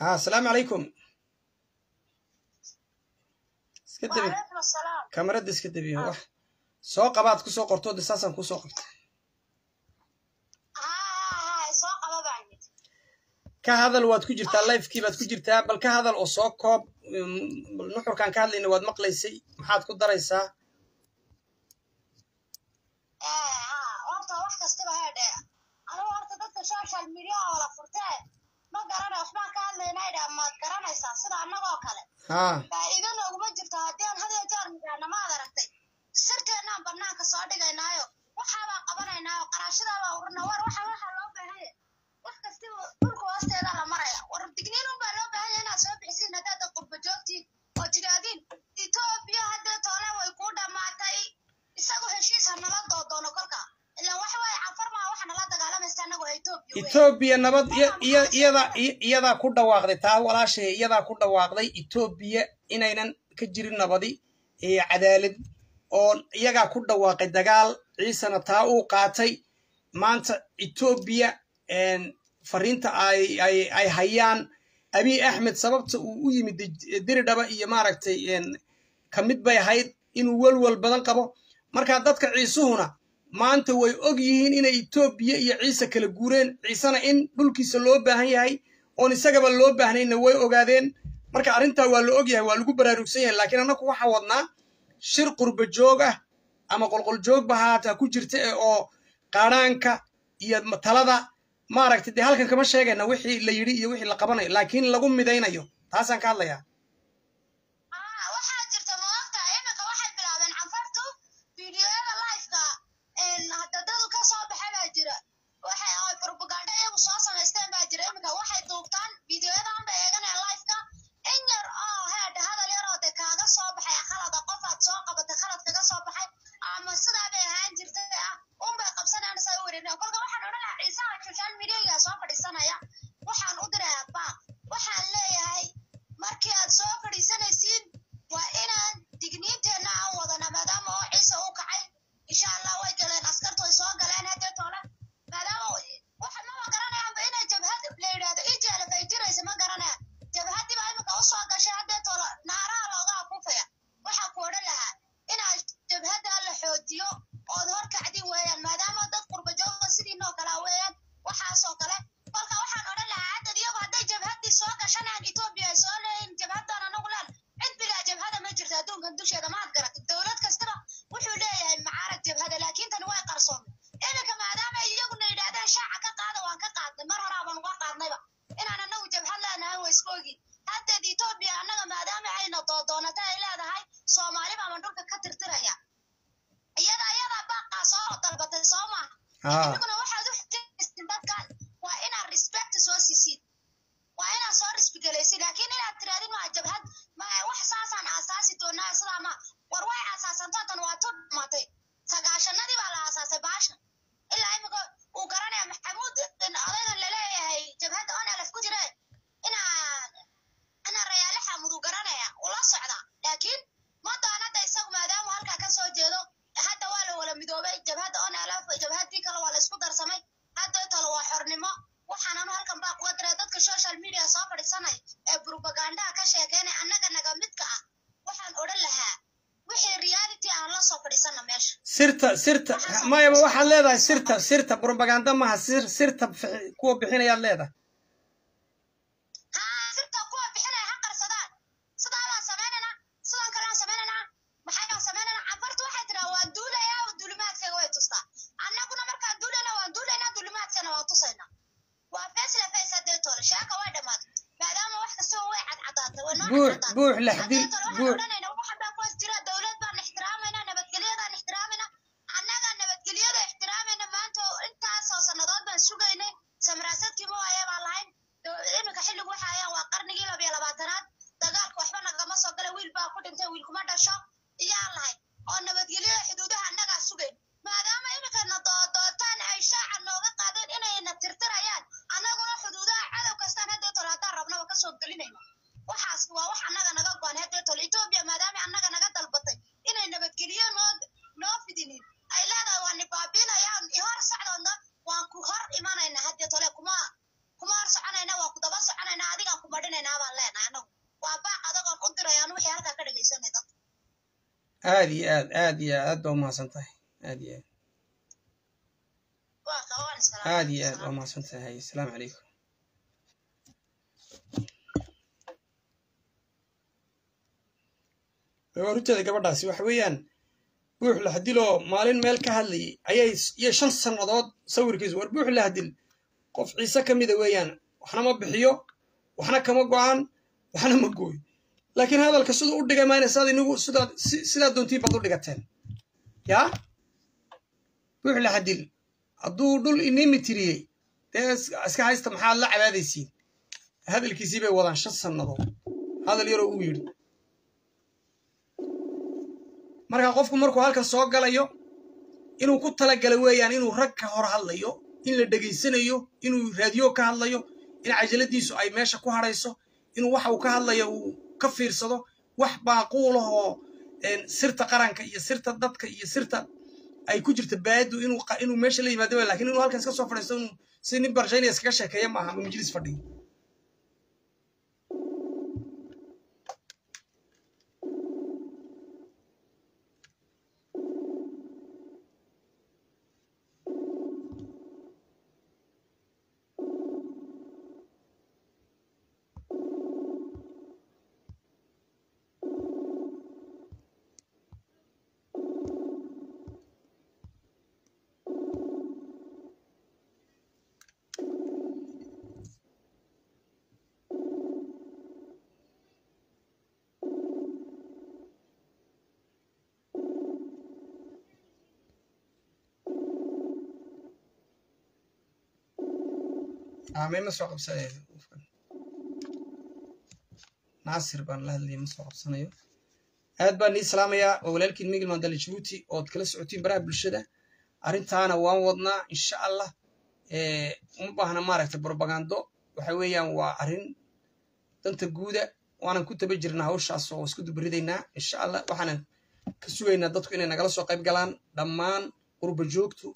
Ah, asalaamu calaykum kamarada iska debiyo ah. wax soo qabaad ku soo qortoode saasaan ku soo qabta ah, ka hadal waad ku jirtaa lifekii baad ku jirtaa bal ka hadal oo soo koob um, nuxurkaan ka hadlayna waad maqlaysay maxaad ku daraysaa? Eh, horta wax kastaba haadhe anu horta dadka social media garana waxbaan ka hadlaynaa idha maad garanaysaa sida annagoo kale. Haa faa'iidana uguma jirto haddii aan hadee jaar midhaana maad aragtay sirteennaan bannaanka soo dhigaynaayo waxaabaa qabanaynaayo qaraashadaabaa urna war waxa waxaa loo baahanya wax kastiba dhulka hoosteedaa la maraya war digniin unbaa loo baahanya inaad soo bixisiin haddaad qurba joogtiin oo tidhaahdiin etoobiya haddee toole way kuu dhammaatay. Isagu heshiis ha nala doodoono kolka etoobiya nabad iya- iya- iyadaa ku dhawaaqday taa walaashay iyadaa ku dhawaaqday etoobiya inaynan ka jirin nabadi ee cadaalad oo iyagaa ku dhawaaqay dagaal ciisana taa uu qaatay. Maanta etoobiya fariinta ay ay ay hayaan abiy axmed sababta uu u yimid diridhaba iyo maaragtay ka mid bay ahayd inuu welwel badan qabo. Marka dadka ciisuhuna maanta way og yihiin inay etoobiya iyo ciise kala guureen. Ciisena in dhulkiisa loo baahan yahay oon isagaba loo baahnayna way ogaadeen. Marka arrintaa waa la og yahay waa lagu baraarugsan yahay laakiin annagu waxaa wadnaa shir qurba joog ah ama qolqol joogba haata ku jirta oo qaadhaanka iyo talada maaragtay dee halkan kama sheegayna wixii la yidhi iyo wixii la qabanayo laakiin lagu midaynayo. Taasaan ka hadlayaa ee propagandaha ka sheekeynay annaga naga midka ah? Waxaan odhan lahaa wixii reality aan la soo fadhiisana meesha. Sirta sirta mayaba waxaad leedahay sirta sirta propaganda maaha sir sirta kuwa bixinayaad leedahay haa sirta kuwa bixinaya ha qarsadaan sidaa baan samaynanaa sidan kale aan samaynanaa maxayaan samaynanaa cafartu waxay tiraa waan duulayaa duulimaadkayga way tustaa annaguna markaan duulayna waan duulaynaa duulimaadkana waan tusaynaa waa face la face haddee toole sheeka buux xaqiiqatan. buux laxdil Haddii kale waxaan buux odhanaynaa waxa baa kuwas jira dowlad baan ixtiraamayna nabadgelyadaan ixtiraamayna annaga nabadgelyada ixtiraamayna maanta oo intaasoo sannadood baan sugaynay samraasadkii ma waaya baan lahayn Do- iminka xilligu waxa ayaan waa qarnigii labiyo labaatanaad dagaalka waxba nagama soo gala wiil baa ku dhintay wiil kuma dhasho iyaan lahayn oo nabadgelyada xuduudaha annagaa sugayn maadaama iminkana doodootaan ay shaaca nooga qaadeen inayna tirtirayaan annaguna xuduudaha cadow kastaan haddee tolo haddaan rabnaba ka soo gelinayno waxaas waa wax annaga naga go-an haddee tolo etoobiya maadaama annaga naga dalbatay inay nabadgelyo noo noo fidinin ay leedahay waa nibaabiinayaan ihor socdoodna waan ku hor imanayna haddee tole kuma kuma hor soconayna waa ku daba soconayna adigaan ku madhinaynaa baan leenahay annagu waa baaq adagoon u dirayaan wixii halkaa ka dhegaysanay dadka aad iyo aad iyo aad baa umahadsan tahay. Aad iyo aad. Waa aad iyo aad waa umahadsan tahay. Asalaamu calaykum. Runteeda gabadhaasi waxa weeyaan. Buux lahdiloo maalin meel ka hadlayay ayay iyo shan sannadood sawirkiisu war buux lahdil qof ciise ka mida weeyaan waxna ma bixiyo waxna kama go'aan waxna ma gooyo laakiin hadalka siduu u dhigay mayna sidaad inigu sidaad si- sidaad doontiin baad u dhigateen. Yaa buux lahdil hadduu dhul inimi tiriyey dee is- iska haysta maxaad la cabaadaysiin? Hadalkiisii bay wadaan shan sannadood. Hadal yaroo uu yidhi. Marka qofku markuu halkan soo galayo inuu ku talagala weeyaan inuu rag ka hor hadlayo in la dhegaysanayo inuu raadiyo ka hadlayo in cajaladiisu ay meesha ku hadhayso inuu waxa uu ka hadlayo uu ka fiirsado wax baaquulah oo een, sirta qaranka iyo sirta dadka iyo sirta ay ku jirta baadu inuu meesha la yimaado laakiin inuu halkan iska soo fadhiisto si nin barshaynaya iskaga sheekeeya maaha majlis fadhiyo aamee ma soo qabsanayo? Naasir baan la hadlayay ma soo qabsanayo. Aad baan nii salaamayaa waa walaalkiin migil mandale jabuuti ood kala socotiin baraha bulshada. Arrintaana waan wadnaa insha allah. Uma baahna maaragtay brobagando waxa weeyaan waa arrin danta guuda waanan ku taba jirnaa hawshaas oo isku dubaridaynaa insha allah. Waxaanan ka sugaynaa dadku inay nagala soo qayb galaan dhammaan qurba joogtu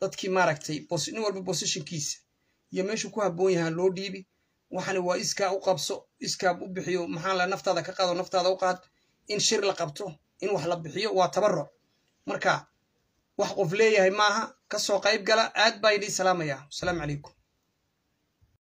dadkii maaragtay nin walba positionkiisa iyo meeshuu ku habboon yahaa loo dhiibi. Waxani waa iskaa u qabso iskaa u bixiyo maxaa la naftaada ka qaado naftaada u qaad in shir la qabto in wax la bixiyo waa tabaruc marka wax qof leeyahay maaha ka soo qayb gala aad baa idin salaamaya. Asalaamu calaykum